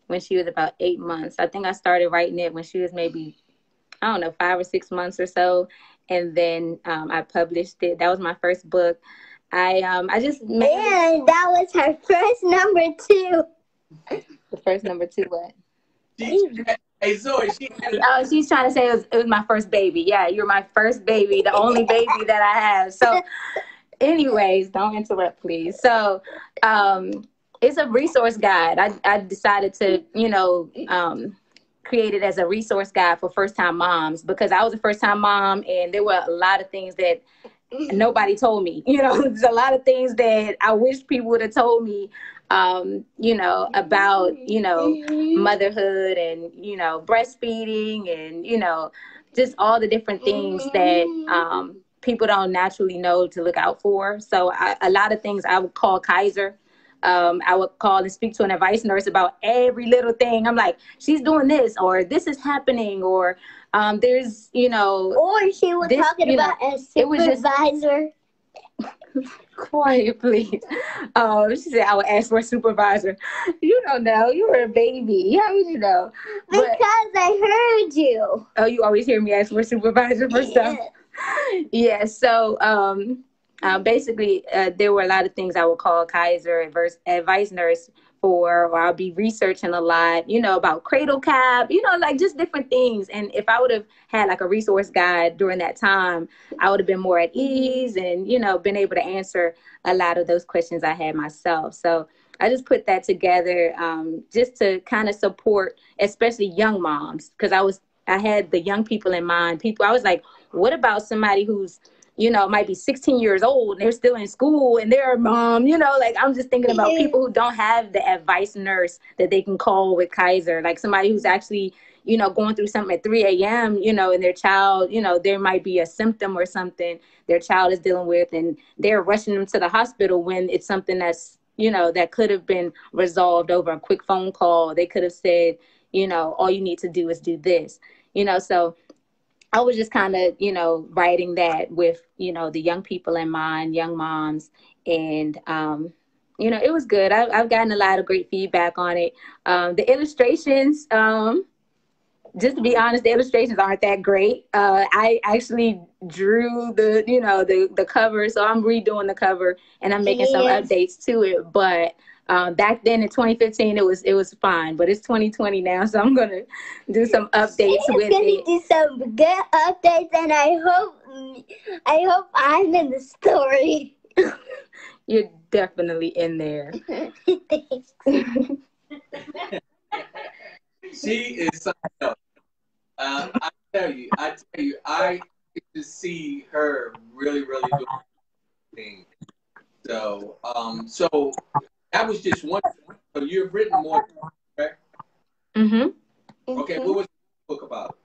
when she was about eight months. I think I started writing it when she was maybe I don't know five or six months or so, and then um, I published it. That was my first book. I um I just made And that was her first number two. the first number two. What? She, hey Zoe, she Oh, she's trying to say it was, it was my first baby. Yeah, you're my first baby, the only baby that I have. So, anyways, don't interrupt, please. So, um, it's a resource guide. I, I decided to, you know, um, create it as a resource guide for first time moms because I was a first time mom and there were a lot of things that nobody told me. <laughs> You know, there's a lot of things that I wish people would have told me, um, you know, about, you know, motherhood and, you know, breastfeeding and, you know, just all the different things that um, people don't naturally know to look out for. So I, a lot of things I would call Kaiser. Um, I would call and speak to an advice nurse about every little thing. I'm like, she's doing this, or this is happening, or um, there's, you know, Or she was This, talking you know, about a it was just- supervisor. <laughs> quiet, please. Um, she said, I would ask for a supervisor. You don't know. You were a baby. How would you know? because But, I heard you. oh, you always hear me ask for a supervisor for stuff. Yeah so um uh, basically uh, there were a lot of things i would call kaiser adverse, advice nurse for or i'll be researching a lot you know about cradle cap you know like just different things. And if i would have had like a resource guide during that time i would have been more at ease and you know been able to answer a lot of those questions i had myself. So i just put that together um, just to kind of support especially young moms because i was i had the young people in mind. People i was like what about somebody who's you know might be 16 years old and they're still in school and they're a mom you know like i'm just thinking about people who don't have the advice nurse that they can call with kaiser like somebody who's actually you know going through something at 3 a.m you know and their child you know there might be a symptom or something their child is dealing with and they're rushing them to the hospital when it's something that's you know that could have been resolved over a quick phone call. They could have said you know all you need to do is do this you know so I was just kind of, you know, writing that with, you know, the young people in mind, young moms, and um, you know, it was good. I, I've gotten a lot of great feedback on it. Um, the illustrations, um, just to be honest, the illustrations aren't that great. Uh, I actually drew the, you know, the the cover, so I'm redoing the cover and I'm making some updates to it. But um, back then in 2015, it was it was fine. But it's 2020 now, so I'm gonna do some updates She's with gonna it. do some good updates, and I hope, I hope I'm in the story. <laughs> You're definitely in there. <laughs> Thanks. she is something else. Uh, I tell you, I tell you, I get to see her really, really doing things. So, um, so that was just one. So you've written more. right? Mm-hmm. Okay, what was the book about?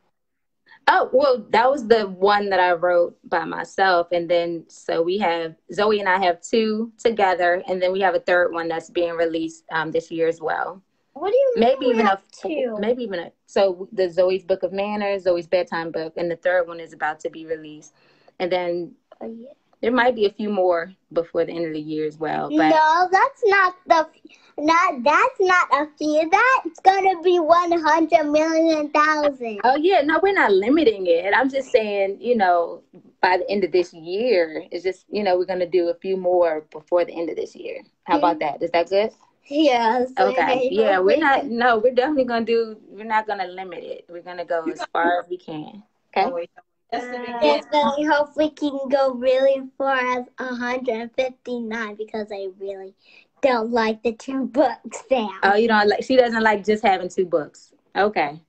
Oh, well, that was the one that I wrote by myself. And then, so we have Zoe and I have two together. And then we have a third one that's being released um, this year as well. What do you mean? Maybe we even a, two? maybe even a, so the Zoe's Book of Manners, Zoe's Bedtime Book, and the third one is about to be released. And then Oh, yeah. There might be a few more before the end of the year as well. But No, that's not the. Not that's not a few. That's gonna be one hundred million thousand. Oh yeah, no, we're not limiting it. I'm just saying, you know, by the end of this year, it's just, you know, we're gonna do a few more before the end of this year. How about that? Is that good? Yes. Okay. <laughs> Yeah, we're not. No, we're definitely gonna do. We're not gonna limit it. We're gonna go as far as we can. Okay. Always. That's the beginning. Yes, but I hope we can go really far as 159 because I really don't like the two books down. Oh, you don't like? She doesn't like just having two books. Okay.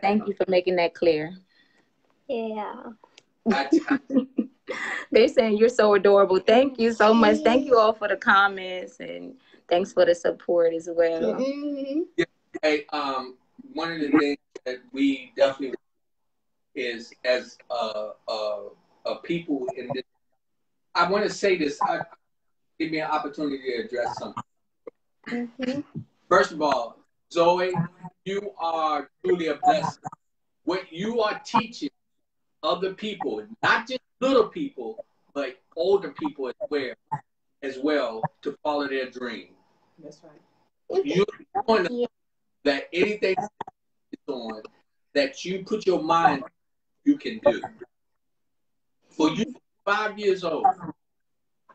Thank you for making that clear. Yeah. I, I, They're saying you're so adorable. Thank you so much. Thank you all for the comments and thanks for the support as well. Mhm. hey, um, one of the things that we definitely is as uh, uh, uh, people in this. I want to say this. I, give me an opportunity to address something. Mm-hmm. First of all, Zoe, you are truly a blessing. What you are teaching other people, not just little people, but older people as well, as well to follow their dream. That's right. You're doing that anything is on that you put your mind you can do. For you five years old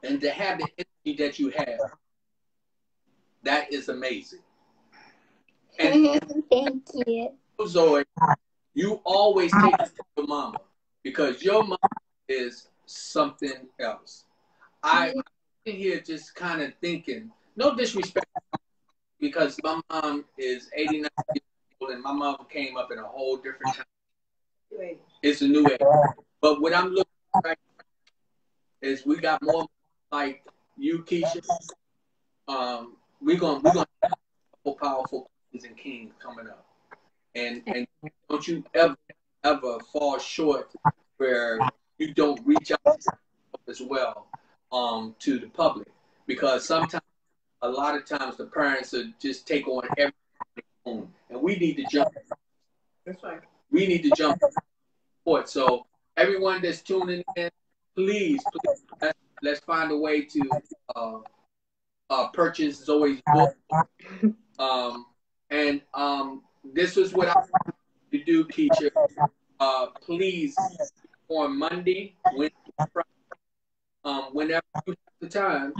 and to have the energy that you have, that is amazing. And Thank you. Zoe, you always take it to your mama because your mama is something else. I, I'm here just kind of thinking, no disrespect, because my mom is 89 years old and my mom came up in a whole different time. It's a new age. But what I'm looking at is we got more like you, Kesha. Um, we're gonna we're gonna have powerful queens and kings coming up, and and don't you ever ever fall short where you don't reach out as well um, to the public because sometimes a lot of times the parents are just take on everything and we need to jump That's right. We need to jump forward. So everyone that's tuning in, please, please let's, find a way to uh, uh, purchase Zoe's book. Um, and um, this is what I want to do, Kesha. Uh, please, on Monday, Wednesday, Friday, um, whenever you have the time,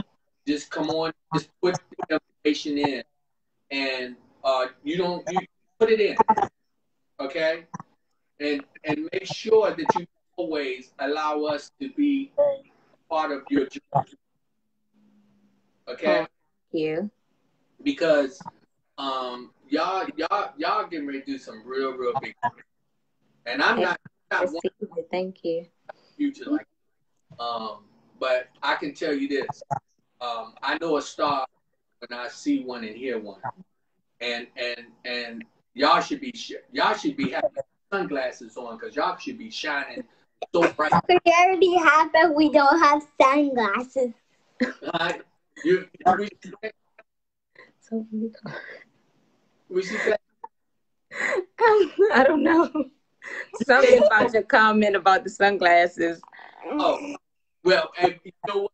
just come on, just put the information in, and uh, you don't you put it in, okay? and and make sure that you always allow us to be part of your journey. Okay, Thank you. because um y'all y'all y'all getting ready to do some real real big and I'm not not one Receive it. Thank you. future like um but I can tell you this um I know a star when I see one and hear one and and and y'all should be sh- y'all should be having sunglasses on because y'all should be shining so bright We already have, but we don't have sunglasses. Right? You, we, So we see that. I don't know. Something about your comment about the sunglasses. Oh, well, and you know what?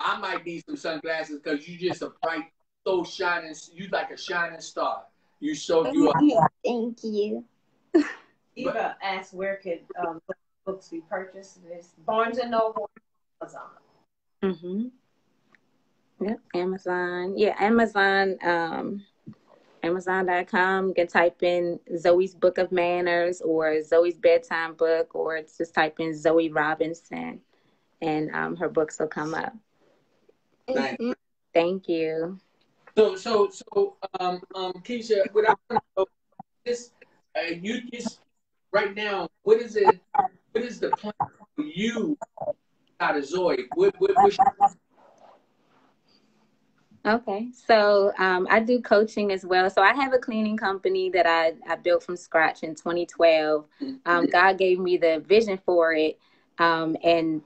I might need some sunglasses because you just a bright, so shining. You like a shining star. You so you are. Thank you. Eva asked where could um, books be purchased. It's Barnes and Noble, Amazon. Mm-hmm. Yep, Amazon. Yeah, Amazon. Um, Amazon.com. You can type in Zoe's Book of Manners or Zoe's Bedtime Book, or just type in Zoe Robinson, and um, her books will come up. Thank you. Thank you. So so so um um Kesha, what I want to know this uh, you just right now. What is it? What is the plan for you out of Zoe? What what, what Okay, so um, I do coaching as well. So I have a cleaning company that I, I built from scratch in 2012. Um, God gave me the vision for it. Um, and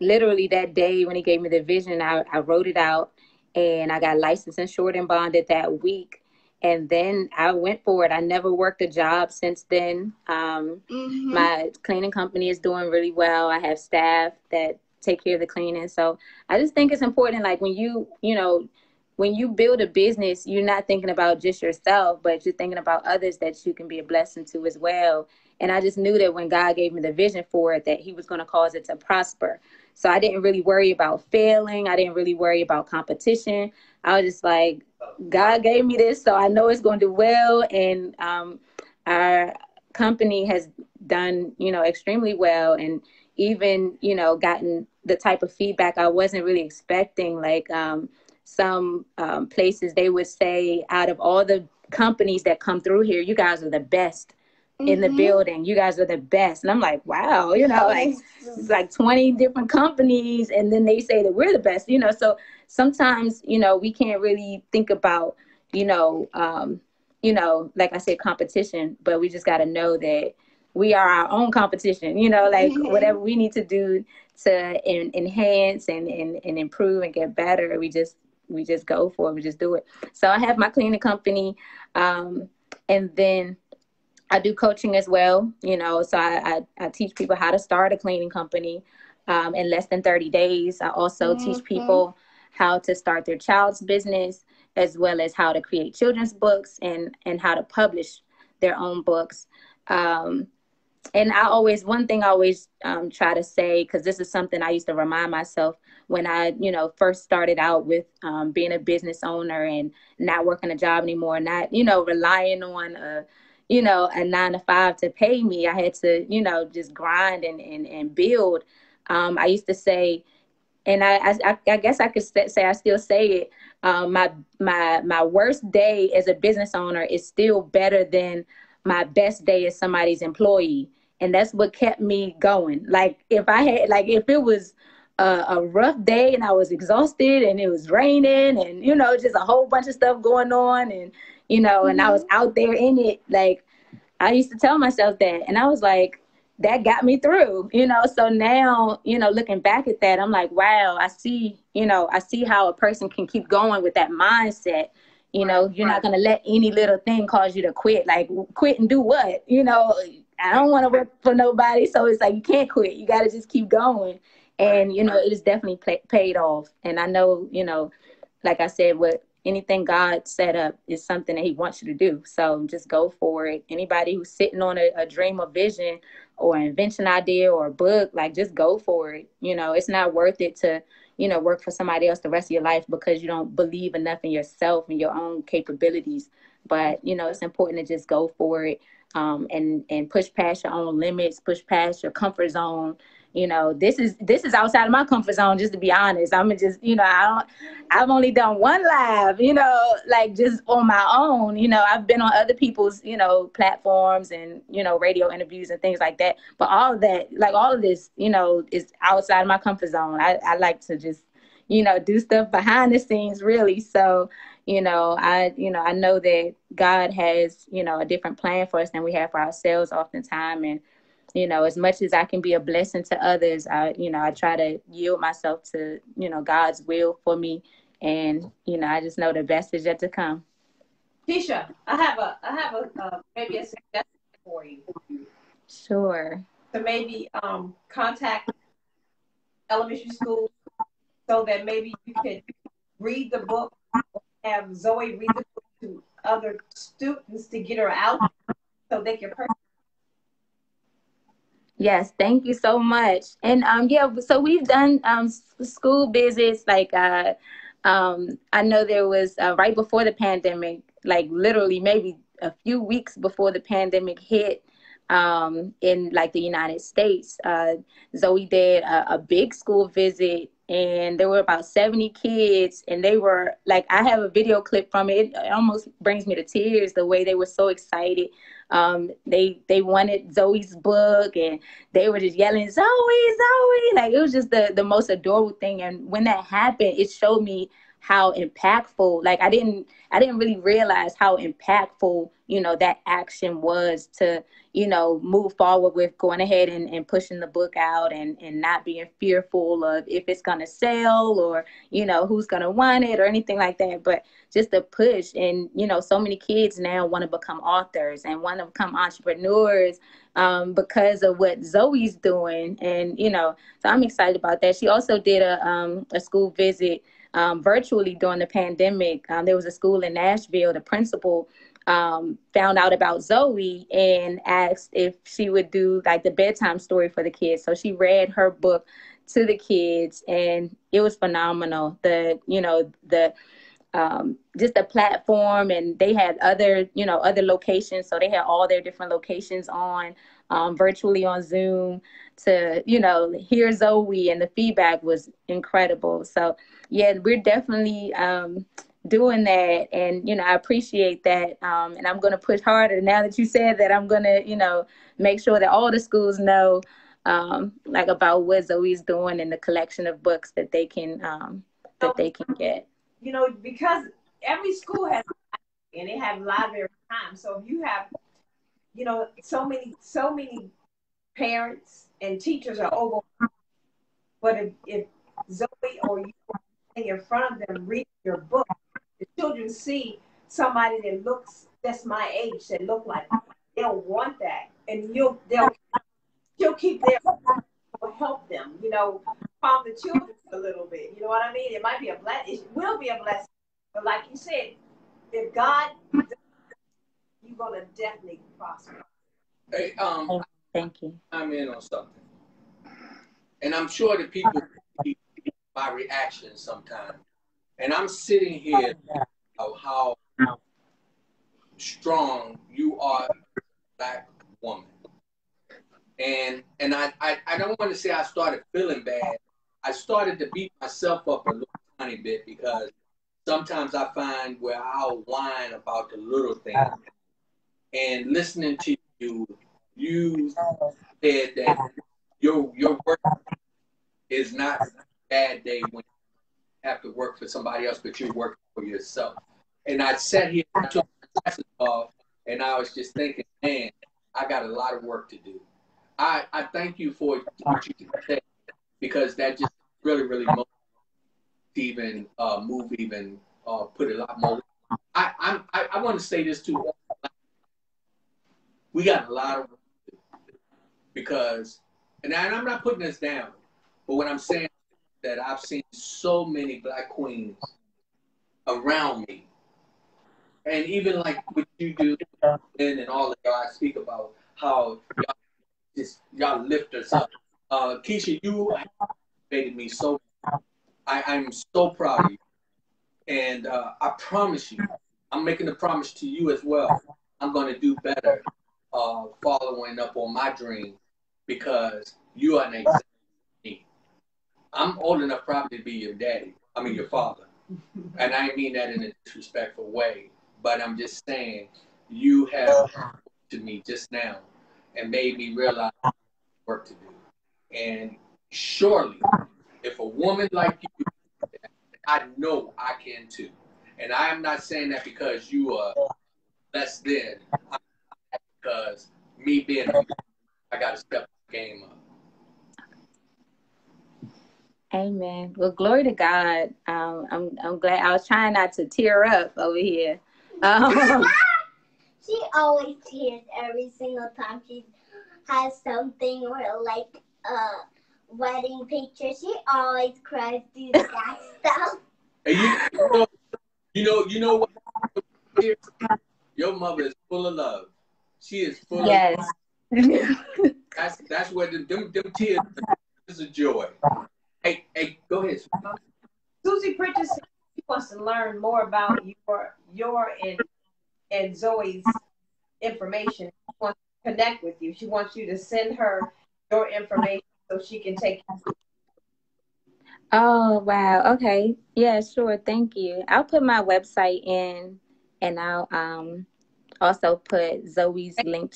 literally that day when He gave me the vision, I, I wrote it out and I got licensed, insured, and bonded that week. And then I went for it. I never worked a job since then. Um, Mhm. my cleaning company is doing really well. I have staff that take care of the cleaning. So I just think it's important, like when you, you know, when you build a business, you're not thinking about just yourself, but you're thinking about others that you can be a blessing to as well. And I just knew that when God gave me the vision for it, that He was going to cause it to prosper. So I didn't really worry about failing. I didn't really worry about competition. I was just like, God gave me this, so I know it's going to do well. And um, our company has done, you know, extremely well, and even, you know, gotten the type of feedback I wasn't really expecting. Like um, some um, places, they would say, out of all the companies that come through here, you guys are the best in the Mhm. building. You guys are the best, and I'm like, wow, you know, like it's like 20 different companies and then they say that we're the best you know so sometimes you know we can't really think about you know um you know, like I said, competition, but we just got to know that we are our own competition, you know, like mm-hmm. whatever we need to do to in, enhance and, and, and improve and get better, we just, we just go for it. We just do it. So I have my cleaning company. Um, and then I do coaching as well, you know, so I, I, I teach people how to start a cleaning company um, in less than 30 days. I also mm-hmm. teach people how to start their child's business as well as how to create children's books and, and how to publish their own books. Um, and I always, one thing I always um, try to say, because this is something I used to remind myself when I, you know, first started out with um, being a business owner and not working a job anymore, not, you know, relying on a, you know, a nine to five to pay me. I had to, you know, just grind and, and, and build. Um, I used to say, and I, I, I guess I could say I still say it. Um, my my my worst day as a business owner is still better than my best day as somebody's employee, and that's what kept me going. Like if I had like if it was a, a rough day and I was exhausted and it was raining and you know just a whole bunch of stuff going on and you know, mm-hmm. and I was mm-hmm. out there in it. Like I used to tell myself that, and I was like, that got me through, you know. So now, you know, looking back at that, I'm like, wow, I see, you know, I see how a person can keep going with that mindset. You know, you're not gonna let any little thing cause you to quit. Like, quit and do what? You know, I don't want to work for nobody, so it's like you can't quit. You got to just keep going. And you know, it is definitely pay- paid off. And I know, you know, like I said, what anything God set up is something that He wants you to do. So just go for it. Anybody who's sitting on a, a dream or vision or invention idea or book, like just go for it. You know, it's not worth it to, you know, work for somebody else the rest of your life because you don't believe enough in yourself and your own capabilities. But, you know, it's important to just go for it um, and, and push past your own limits, push past your comfort zone you know this is this is outside of my comfort zone just to be honest i'm just you know i don't i've only done one live you know like just on my own you know i've been on other people's you know platforms and you know radio interviews and things like that but all of that like all of this you know is outside of my comfort zone i, I like to just you know do stuff behind the scenes really so you know i you know i know that god has you know a different plan for us than we have for ourselves oftentimes and you know as much as i can be a blessing to others i you know i try to yield myself to you know god's will for me and you know i just know the best is yet to come Kesha, I have a, I have a, uh, maybe a suggestion for you. Sure. So maybe um, contact elementary school so that maybe you could read the book, have Zoe read the book to other students to get her out so they can purchase Yes, thank you so much. And um, yeah, so we've done um, school visits. Like uh, um, I know there was uh, right before the pandemic, like literally maybe a few weeks before the pandemic hit um, in like the United States. Uh, Zoe did a, a big school visit and there were about 70 kids and they were like i have a video clip from it it almost brings me to tears the way they were so excited um, they they wanted Zoe's book and they were just yelling Zoe, Zoe. Like it was just the the most adorable thing. And when that happened, it showed me how impactful. Like I didn't I didn't really realize how impactful you know that action was to you know move forward with going ahead and, and pushing the book out and and not being fearful of if it's gonna sell or you know who's gonna want it or anything like that but just a push and you know so many kids now want to become authors and want to become entrepreneurs um, because of what zoe's doing and you know so i'm excited about that she also did a, um, a school visit um, virtually during the pandemic um, there was a school in nashville the principal um, found out about Zoe and asked if she would do like the bedtime story for the kids. So she read her book to the kids, and it was phenomenal. The you know the um, just the platform, and they had other you know other locations, so they had all their different locations on um, virtually on Zoom to you know hear Zoe, and the feedback was incredible. So yeah, we're definitely um, doing that and you know i appreciate that um, and i'm going to push harder now that you said that i'm going to you know make sure that all the schools know um, like about what zoe's doing and the collection of books that they can um, that they can get you know because every school has and they have libraries time. So if you have, you know, so many, so many parents and teachers are over, but if, if Zoe or you are in front of them reading your book, the children see somebody that looks that's my age that look like me. they'll want that, and you'll they'll you'll keep their help them. You know, calm the children a little bit. You know what I mean? It might be a bless. It will be a blessing, but like you said, if God, you're gonna definitely prosper. Hey, um, Thank you. I'm in on something, and I'm sure that people see my reaction sometimes, and I'm sitting here of how strong you are, black woman, and and I, I I don't want to say I started feeling bad. I started to beat myself up a little tiny bit because sometimes I find where I'll whine about the little things. And listening to you, you said that your your work is not a bad day when you have to work for somebody else, but you're working for yourself. And I sat here, I took my glasses off, and I was just thinking, man, I got a lot of work to do. I, I thank you for what you said because that just really, really motivated even uh, move, even uh, put a lot more. I, I'm, I, I want to say this too. We got a lot of because, and I- and I'm not putting this down, but what I'm saying that I've seen so many black queens around me, and even like what you do, and and all of y'all I speak about how y'all just y'all lift us up. Uh, Kesha, you made me so. I, I'm so proud of you, and uh, I promise you, I'm making a promise to you as well. I'm going to do better, uh, following up on my dream, because you are an example to me. I'm old enough probably to be your daddy. I mean your father, <laughs> and I mean that in a disrespectful way. But I'm just saying, you have to me just now, and made me realize work to do. And surely, if a woman like you, I know I can too. And I am not saying that because you are less than, I'm because me being, a I got to step the game up. Amen. Well, glory to God. Um, I'm I'm glad. I was trying not to tear up over here. Um, <laughs> She always tears every single time she has something or like a wedding picture. She always cries through that <laughs> stuff. And you, you know, you know, you know what? Your mother is full of love. She is full of yes. <laughs> That's that's where the, them them tears is a joy. Hey, hey, go ahead. Susie Pritchard she wants to learn more about your your and and Zoe's information. She wants to connect with you. She wants you to send her your information so she can take Oh wow. Okay. Yeah, sure. Thank you. I'll put my website in and I'll um also put Zoe's link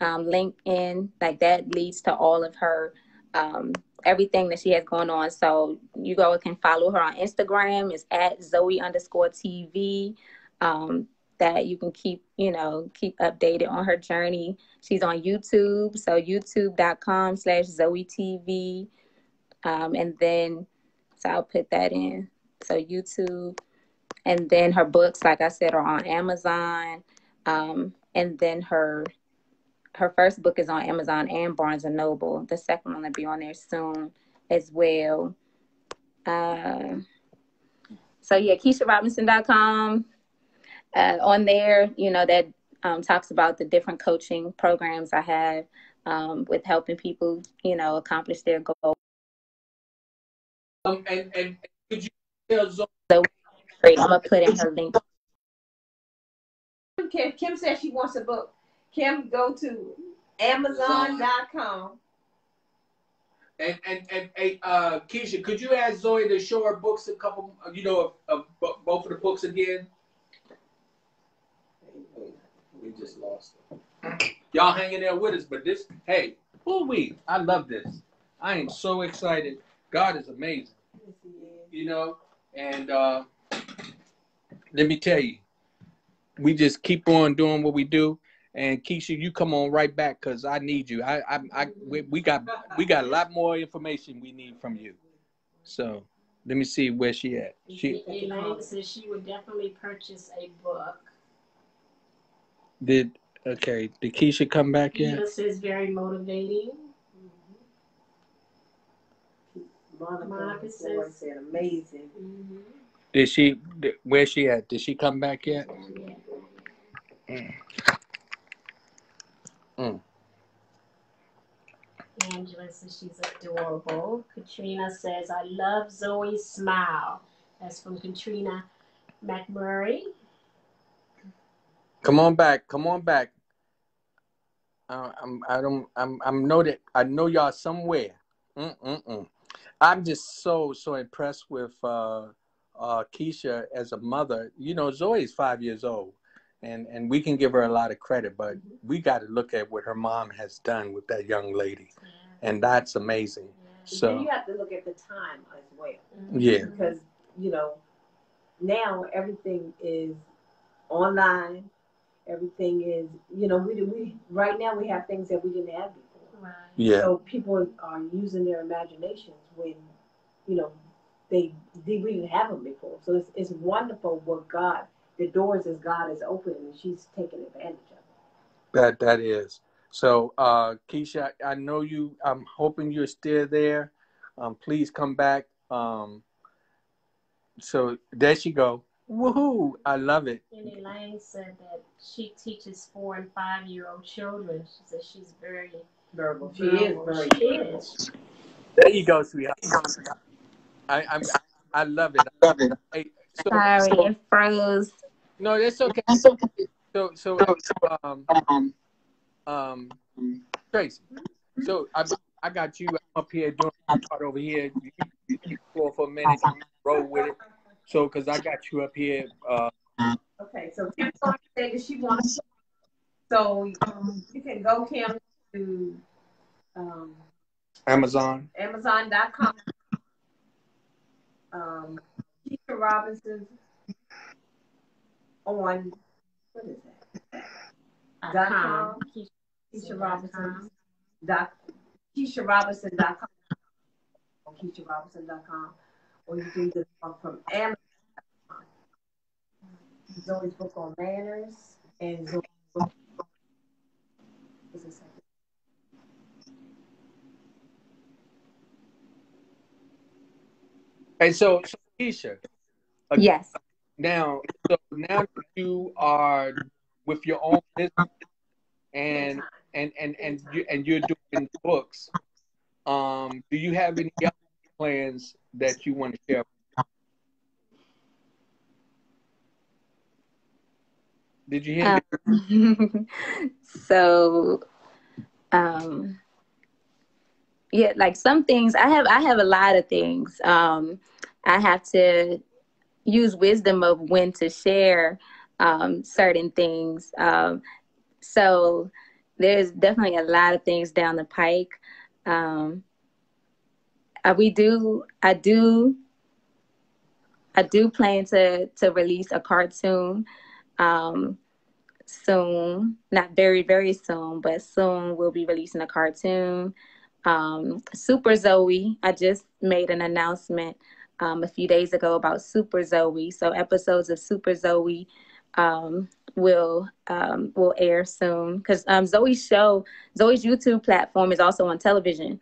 um link in. Like that leads to all of her um everything that she has going on. So you go can follow her on Instagram. It's at Zoe underscore TV. Um that you can keep, you know, keep updated on her journey. She's on YouTube, so youtube.com slash Zoe TV. Um, and then, so I'll put that in. So YouTube, and then her books, like I said, are on Amazon. Um, and then her her first book is on Amazon and Barnes and Noble. The second one will be on there soon as well. Uh, so yeah, KeshaRobinson.com. Uh, on there, you know that um, talks about the different coaching programs I have um, with helping people, you know, accomplish their goals. Um, and and could you tell Zoe? Great. I'm gonna put in her link. Kim. Kim says she wants a book. Kim, go to Amazon.com. And and and hey, uh, Kesha, could you ask Zoe to show her books a couple, you know, of, of both of the books again? We just lost them. Y'all hanging there with us, but this, hey, who we? I love this. I am so excited. God is amazing, you know. And uh, let me tell you, we just keep on doing what we do. And Kesha, you come on right back because I need you. I, I, I we, we got we got a lot more information we need from you. So let me see where she at. She Elaine says she would definitely purchase a book. did okay. Did Kesha come back yet? Eva says very motivating. Monica, Monica Monica says- said amazing. Mm-hmm. Did she? Where's she at? Did she come back yet? Mm. Mm. Angela says she's adorable. Katrina says, I love Zoe's smile. That's from Katrina McMurray. Come on back. Come on back. Uh, I'm. I don't. I'm. I'm know that. I know y'all somewhere. Mm-mm-mm. I'm just so so impressed with uh, uh, Kesha as a mother. You know, Zoe's five years old, and and we can give her a lot of credit, but we got to look at what her mom has done with that young lady, and that's amazing. So So you have to look at the time as well. yeah, because you know now everything is online everything is you know we we right now we have things that we didn't have before Right. yeah, so people are using their imaginations when you know they, they we didn't have them before so it's, it's wonderful what god the doors as god is opening and she's taking advantage of it that that is. So uh, Keisha, I know you. I'm hoping you're still there. Um, please come back. Um, so there she go. Woohoo! I love it. And Elaine said that she teaches four and five year old children. She says she's very verbal she is verbal. very She is. There you go, sweetheart. I, I'm. I love it. I love it. Hey, so, Sorry, so- it froze. no, that's okay. So, so, um, um, Tracy. So I, I got you up here doing my part over here. You keep going for a minute. Roll with it. So, because I got you up here. Uh, Okay, so Kim Thorne said that she wants, so um, you can go, Kim, to um, Amazon. Amazon.com. Um, Kesha Robinson on, what is that? Dot Dot com. com. Kesha Kesha dot Robinson. com. Dot, KeshaRobinson.com. Or KeshaRobinson.com. Or you can get it from Amazon. Zoe's book on manners and Zoe's book. What's the second? And so, so Kesha, Okay. Yes. now, so now that you are with your own business and and and and you and you're doing books. Um, do you have any other plans that you want to share? Did you hear me? Um, <laughs> so, um, yeah, like some things I have, I have a lot of things. Um, I have to use wisdom of when to share um, certain things. Um, so there's definitely a lot of things down the pike. Um, uh, we do, I do, I do plan to to release a cartoon um, soon. Not very, very soon, but soon we'll be releasing a cartoon. Um, Super Zoe, I just made an announcement um, a few days ago about Super Zoe. So episodes of Super Zoe um, will um, will air soon. Because um, Zoe's show, Zoe's YouTube platform is also on television,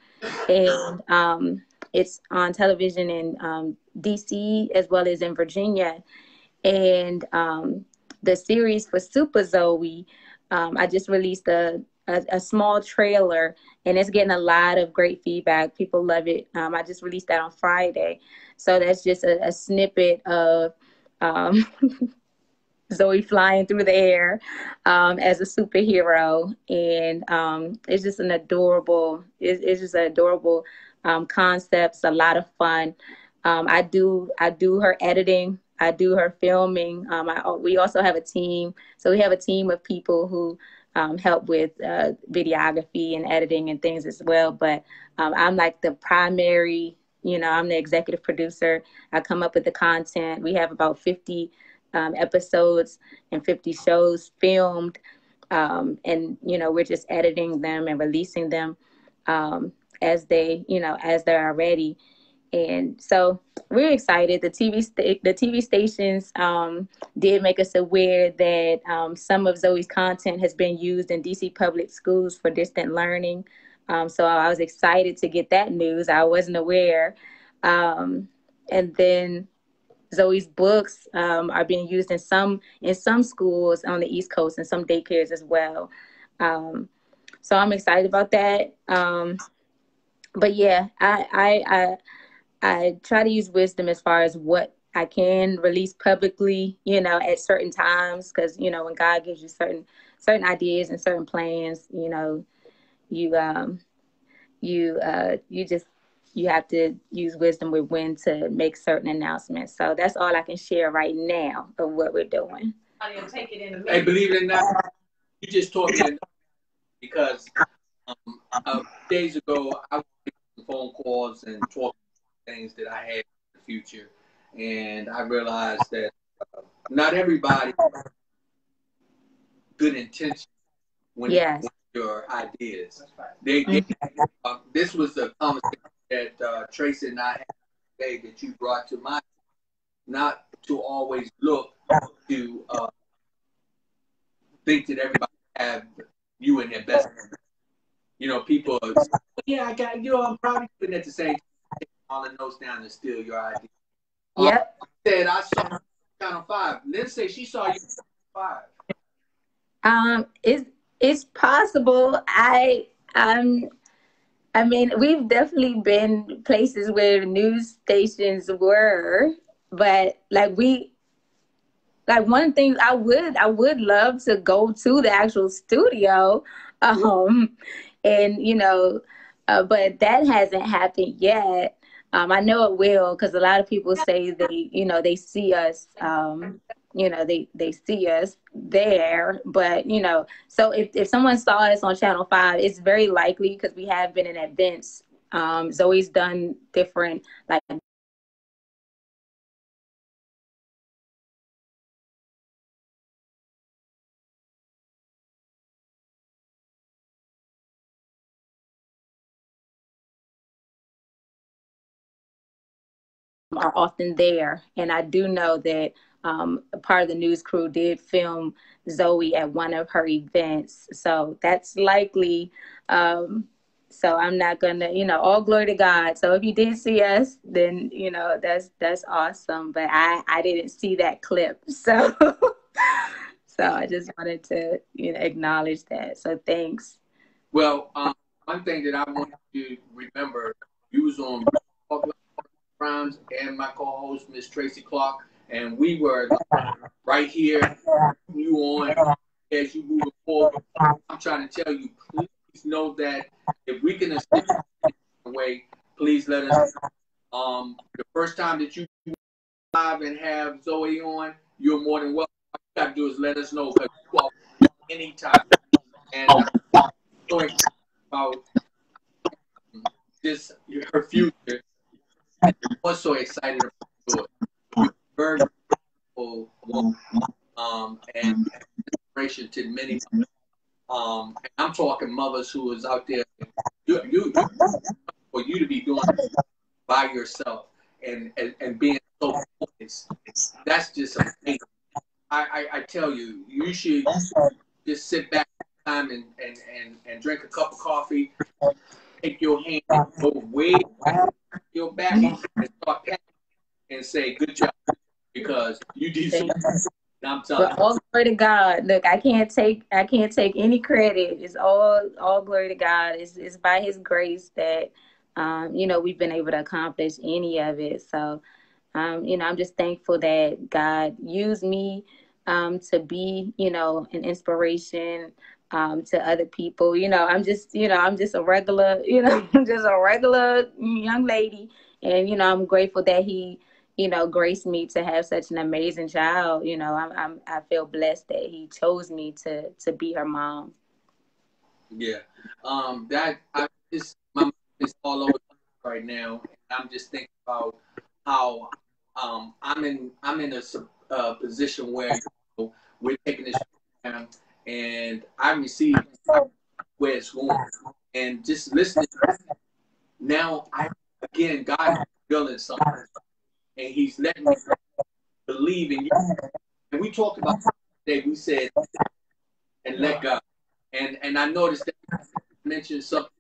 and um, it's on television in um, DC as well as in Virginia, and um, the series for Super Zoe, um, I just released a, a, a small trailer and it's getting a lot of great feedback. People love it. Um, I just released that on Friday. So that's just a, a snippet of um, <laughs> Zoe flying through the air um, as a superhero. And um, it's just an adorable, it's, it's just an adorable um, concept. It's a lot of fun. Um, I do I do her editing. I do her filming. I, we also have a team. So we have a team of people who um, help with uh, videography and editing and things as well. But um, I'm like the primary, you know, I'm the executive producer. I come up with the content. We have about 50 um, episodes and 50 shows filmed. Um, and, you know, we're just editing them and releasing them um, as they, you know, as they're ready. And so we're excited. The TV the TV stations um, did make us aware that um, some of Zoe's content has been used in DC public schools for distant learning. Um, so I was excited to get that news. I wasn't aware. Um, and then Zoe's books um, are being used in some in some schools on the East Coast and some daycares as well. Um, so I'm excited about that. but yeah, I, I I I try to use wisdom as far as what I can release publicly, you know, at certain times, because you know when God gives you certain certain ideas and certain plans, you know, you um you uh you just you have to use wisdom with when to make certain announcements. So that's all I can share right now of what we're doing. Hey, believe it or not, you just taught me because um, uh, days ago I was making phone calls and talking things that I had in the future, and I realized that uh, not everybody good intention when yes. your ideas. They, they uh, this was a conversation that uh, Tracy and I had today that you brought to mind. Not to always look to uh, think that everybody have you in their best. You know, people. yeah, I got. You know, I'm proud probably putting at the same all the notes down and steal your idea. Yep. Uh, I said I saw Channel Five. Let's say she saw you five. Um, it's it's possible. I um I mean, we've definitely been places where news stations were, but like we like one thing I would I would love to go to the actual studio um and you know uh, but that hasn't happened yet um I know it will because a lot of people say they you know they see us um you know they they see us there but you know so if, if someone saw us on channel 5 it's very likely because we have been in events. Um zoe's done different like are often there and i do know that um, part of the news crew did film Zoe at one of her events. So that's likely. Um, so I'm not gonna, you know, all glory to God. So if you did see us, then you know that's that's awesome. But I I didn't see that clip, <laughs> so so I just wanted to you know acknowledge that. So thanks. Well, um, one thing that I want you to remember, you was on Browns and my co-host Miss Tracy Clark and we were right here, you on as you move forward. I'm trying to tell you, please know that if we can assist in way, please let us. Um, the first time that you live and have Zoe on, you're more than welcome. All you got to do is let us know anytime. And I'm about this her future. I'm so excited about it very grateful um, and inspiration to many. Um, I'm talking mothers who is out there. You, you, for you to be doing by yourself and, and, and being so focused, that's just amazing. I, I, I tell you, you should just sit back time and, and, and, and drink a cup of coffee, take your hand, go way your back, and start patting and say, "Good job." because you did so I'm telling but all glory to God. Look, I can't take I can't take any credit. It's all all glory to God. It's it's by His grace that um, you know we've been able to accomplish any of it. So um, you know I'm just thankful that God used me um, to be you know an inspiration um, to other people. You know I'm just you know I'm just a regular you know <laughs> just a regular young lady, and you know I'm grateful that He you know, graced me to have such an amazing child. You know, I'm, I'm I feel blessed that he chose me to to be her mom. Yeah, um, that I just my mind is all over right now. I'm just thinking about how um, I'm in I'm in a uh, position where you know, we're taking this program, and I received where it's going, and just listening. Now, I again, God is building something, and He's letting me believe in you. And we talked about today. We said, and let God. And and I noticed that you mentioned something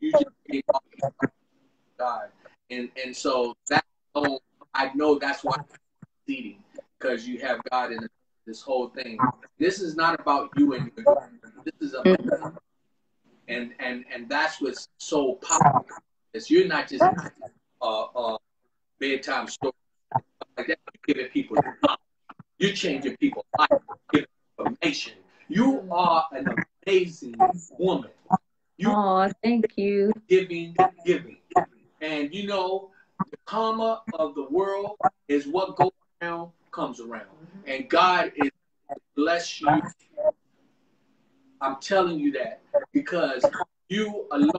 you just came off God, and and so that alone, I know that's why I'm because you have God in this whole thing. This is not about you and your This is about and and and that's what's so powerful. Is you're not just a uh, uh, bedtime story like that. You're giving people, you're changing people's life, giving information. You are an amazing woman. You Oh, thank you. giving, giving, and you know the karma of the world is what goes around comes around, and God is bless you. I'm telling you that because you alone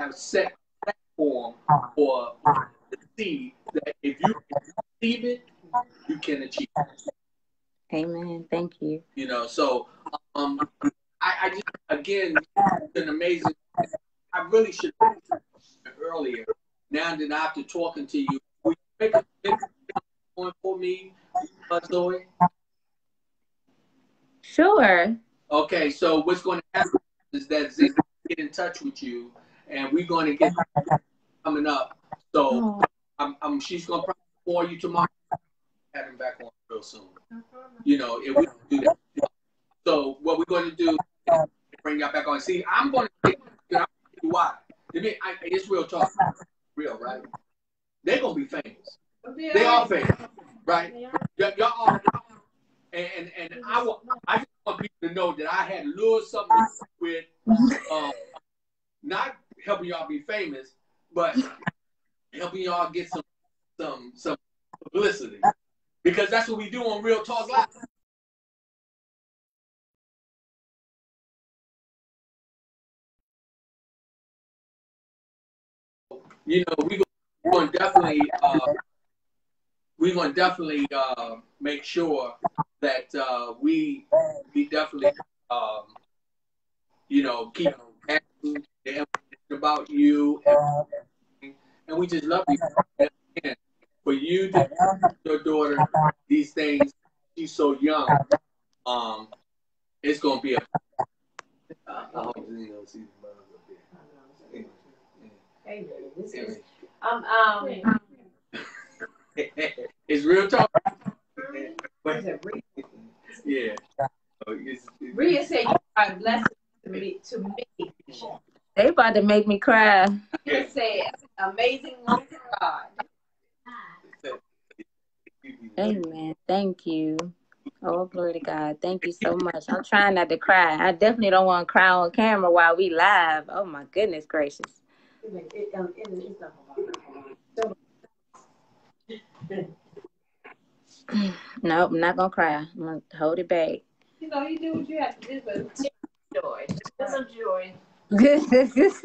have set a platform for the seed that if you receive it, you can achieve. It. Amen. Thank you. You know, so um, I, I just again an amazing. I really should have done it earlier. Now that after talking to you, will you make a big point for me, uh, Zoe? Sure. Okay, so what's going to happen is that Zay will get in touch with you, and we're going to get coming up. So Oh, I'm she's going to probably call you tomorrow. Have him back on real soon. You know, if we do that. So what we're going to do is bring y'all back on. See, I'm going to take you know, why. I mean, I, it's real talk, real right. They're going to be famous. They are famous, right? Y- y'all are, and and, and I want I just want people to know that I had a little something to do with um, not helping y'all be famous, but helping y'all get some some some publicity because that's what we do on Real Talk Live. You know, we going to definitely uh, we're going to definitely uh, make sure that uh, we we definitely um, you know keep asking about you and, we just love you. For you to your daughter these things, she's so young. Um, it's going to be a. I hope you know, see the love up there. Amen. This is, um, um, it's real talk. what is it? Rhea- Yeah. So it's- it's- Rhea said you are a blessing to me. To me, to make me cry. Said, "Amazing woman God." Amen. Thank you. Oh, glory to God. Thank you so much. I'm trying not to cry. I definitely don't want to cry on camera while we live. Oh my goodness gracious. Nope, I'm not gonna cry. I'm gonna hold it back. You know, you do what you have to do, but it's joy. It's some joy. If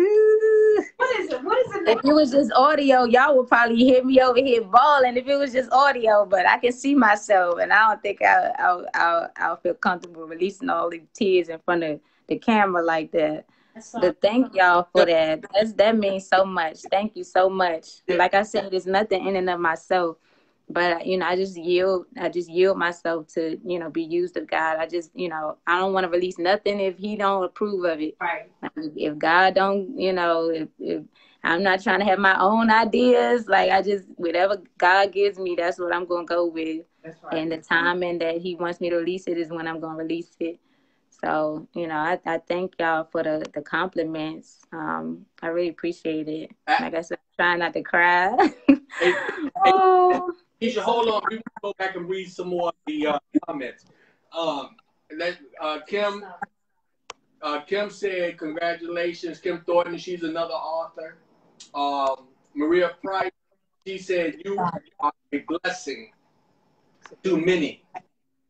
What is it? What is it? it was just audio, y'all would probably hear me over here bawling if it was just audio, but I can see myself and I don't think I'll, I'll, I'll, I'll feel comfortable releasing all the tears in front of the camera like that. But thank y'all for that. That's, that means so much. Thank you so much. Like I said, it's nothing in and of myself. But you know, I just yield. I just yield myself to you know be used of God. I just you know I don't want to release nothing if He don't approve of it. Right. If God don't, you know, if, if I'm not trying to have my own ideas, like I just whatever God gives me, that's what I'm gonna go with. That's right. And the timing that He wants me to release it is when I'm gonna release it. So you know, I, I thank y'all for the the compliments. Um, I really appreciate it. Like I said, I'm trying not to cry. <laughs> Oh, Kesha, hold on. We go back and read some more of the uh, comments. Um, let, uh, Kim, uh, Kim said, "Congratulations, Kim Thornton. She's another author." Um, Maria Price, she said, "You are a blessing to many."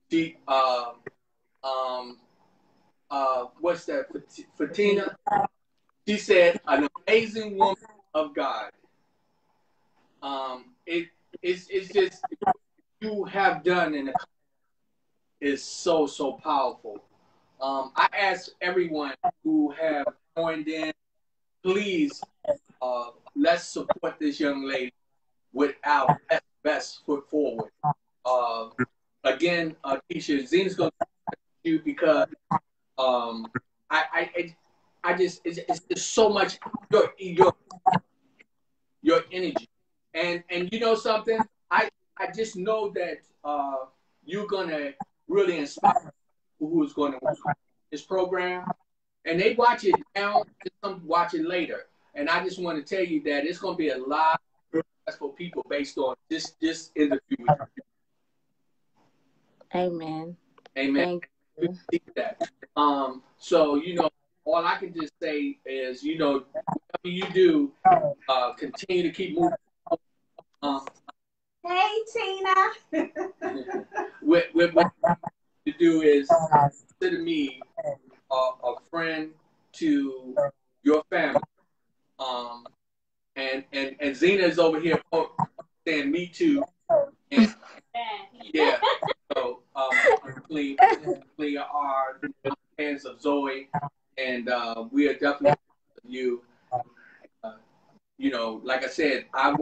She, uh, um, uh, what's that? Fatina. She said, "An amazing woman of God." Um, it it's it's just you have done in the is so so powerful. Um, I ask everyone who have joined in, please uh, let's support this young lady with our best, best foot forward. Uh, again, uh, Kesha, Zena's going to you because um, I, I, I just it's, it's just so much your your your energy, and and you know something, I I just know that uh, you're gonna really inspire who is going to watch this program, and they watch it now, some watch it later, and I just want to tell you that it's going to be a lot of successful people based on this this interview. Amen. Amen. That. Um, so you know, all I can just say is, you know, whatever you do, uh, continue to keep moving. Um, Hey, Tina. <laughs> what, what, what to do is consider me a, a friend to your family. Um, and, and, and Zena is over here saying me too. And, yeah. So, um, definitely, definitely are fans of Zoe, and uh, we are definitely you. Uh, you know, like I said, I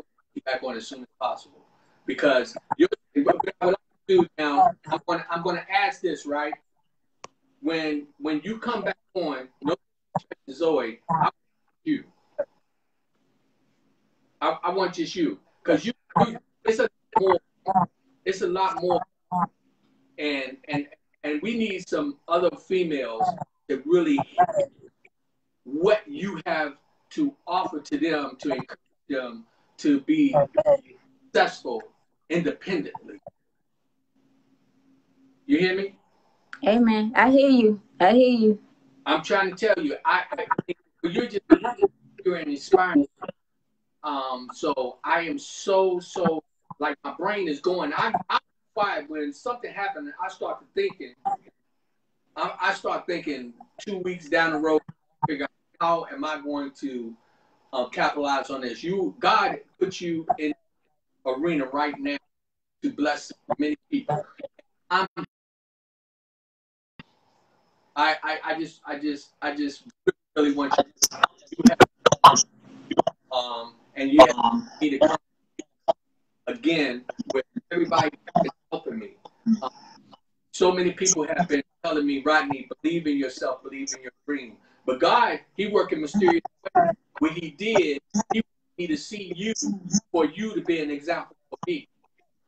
back on as soon as possible. Because you're, what I do now, I'm going, I'm going to ask this right. When when you come back on, no Zoe, I want you. I, I want just you. Because you, you, it's a more, it's a lot more, and and and we need some other females to really what you have to offer to them to encourage them to be successful independently. You hear me? Amen. I hear you. I hear you. I'm trying to tell you, I, I you're just you're an inspiring. Um, so I am so so like my brain is going. I I'm quiet when something happened. I start thinking. I, I start thinking two weeks down the road. Figure out how am I going to uh, capitalize on this? You God put you in arena right now to bless many people. I'm I, I, I just I just I just really want you to have, um and you me to come again with everybody that's helping me. Um, so many people have been telling me, Rodney, believe in yourself, believe in your dream. But God, He worked in mysterious ways. What He did, He wanted me to see you for you to be an example for me.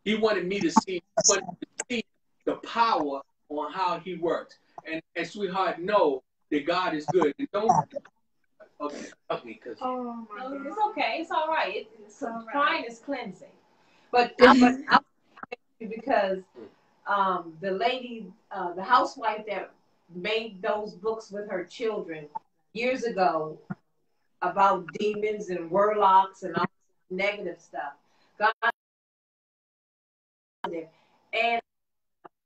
He wanted me to see, wanted to see the power on how He works. And, and sweetheart, know that God is good. And don't okay, help me because Oh my God. It's okay. It's all right. It, it's crying is cleansing. But, but I <laughs> because um, the lady, uh, the housewife that made those books with her children years ago about demons and warlocks and all negative stuff. God and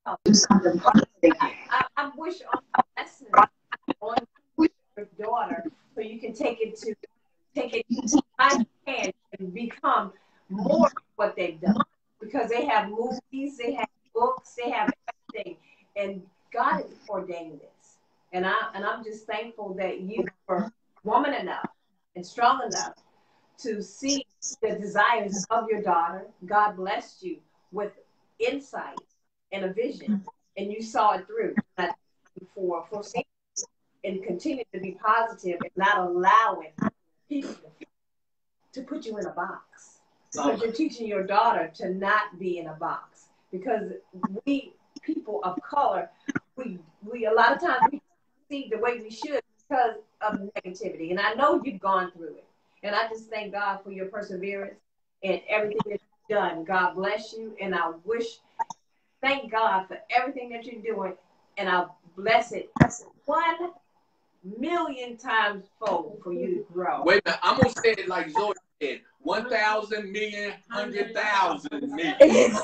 I, I wish on on your daughter so you can take it to take it I can and become more what they've done. Because they have movies, they have books, they have everything, and God has ordained this. And I and I'm just thankful that you were woman enough and strong enough to see the desires of your daughter. God blessed you with insight and a vision, and you saw it through. For for and continue to be positive and not allowing people to put you in a box. Because you're teaching your daughter to not be in a box. Because we people of color, we we a lot of times we see the way we should because of negativity. And I know you've gone through it. And I just thank God for your perseverance and everything that you've done. God bless you. And I wish, thank God for everything that you're doing. And I bless it one million times fold for you to grow. Wait a minute, I'm gonna say it like Zoe said. One thousand million, hundred thousand million. <laughs>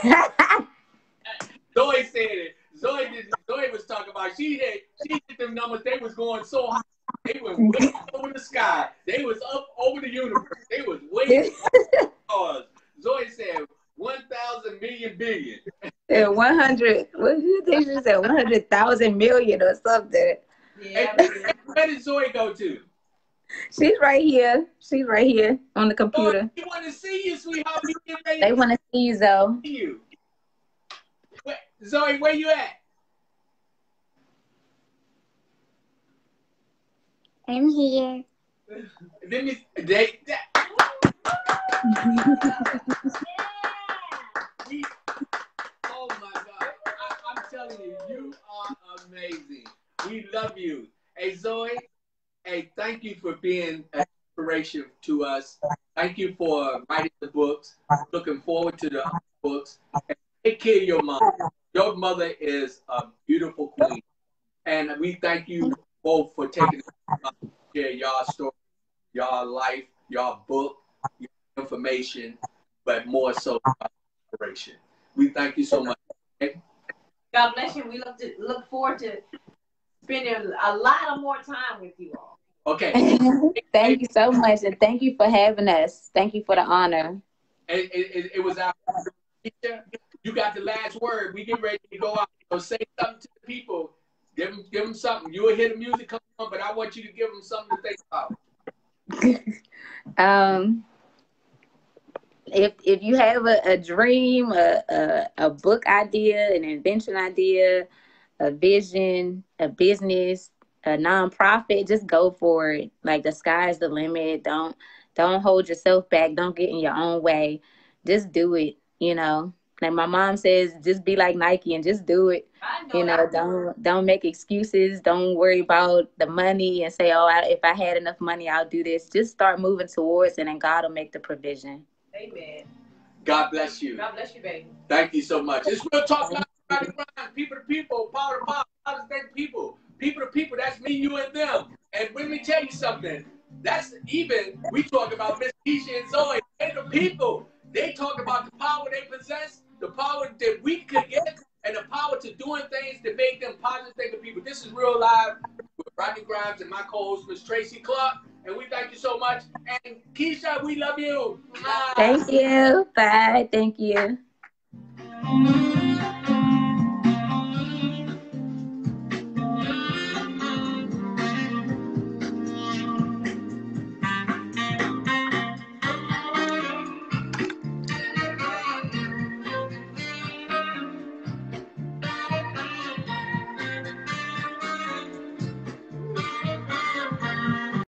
Zoe said it. Zoe did, Zoe was talking about she had she did them numbers. They was going so high. They went way <laughs> over the sky. They was up over the universe. They was way <laughs> stars. Zoe said one thousand million million billion. Yeah, 100, what did you think she said? 100,000 million or something. Yeah, Hey, where did Zoe go to? She's right here. She's right here on the Oh, computer. we want to see you, sweetheart. We get ready They want to see you, Zoe. see you. Zoey, where you at? I'm here. Let me. They, <laughs> we, oh my God! I, I'm telling you, you are amazing. We love you. Hey Zoey. Hey, thank you for being an inspiration to us. Thank you for writing the books. Looking forward to the books. Take care of your mom. Your mother is a beautiful queen, and we thank you both for taking the time to share y'all story, y'all life, y'all book, your information, but more so inspiration. We thank you so much. God bless you. We look to look forward to spending a lot of more time with you all. Okay, <laughs> thank you so much. And thank you for having us. Thank you for the honor. it, it, it, it was our teacher. You got the last word. We get ready to go out. So say something to the people. Give them, give them something. You will hear the music come on, but I want you to give them something to think about. <laughs> Um, if if you have a, a dream, a, a a book idea, an invention idea, a vision, a business, a nonprofit, just go for it. Like the sky's the limit. Don't don't hold yourself back. Don't get in your own way. Just do it. You know, like my mom says, just be like Nike and just do it. Know You know, don't don't make excuses. Don't worry about the money and say, "Oh, I, if I had enough money, I'll do this." Just start moving towards it, and God will make the provision. Amen. God bless you. God bless you, baby. Thank you so much. It's real talk, not about grind. People to people, power to power, power to thank people. People to people, that's me, you, and them. And let me tell you something. That's even, we talk about Miss Kesha and Zoey. They the people. They talk about the power they possess, the power that we could get, and the power to doing things to make them positive thinking people. This is Real Live with Rodney Grimes and my co-host, Miss Tracy Clark. And we thank you so much. And Kesha, we love you. Mwah. Thank you. Bye. Thank you.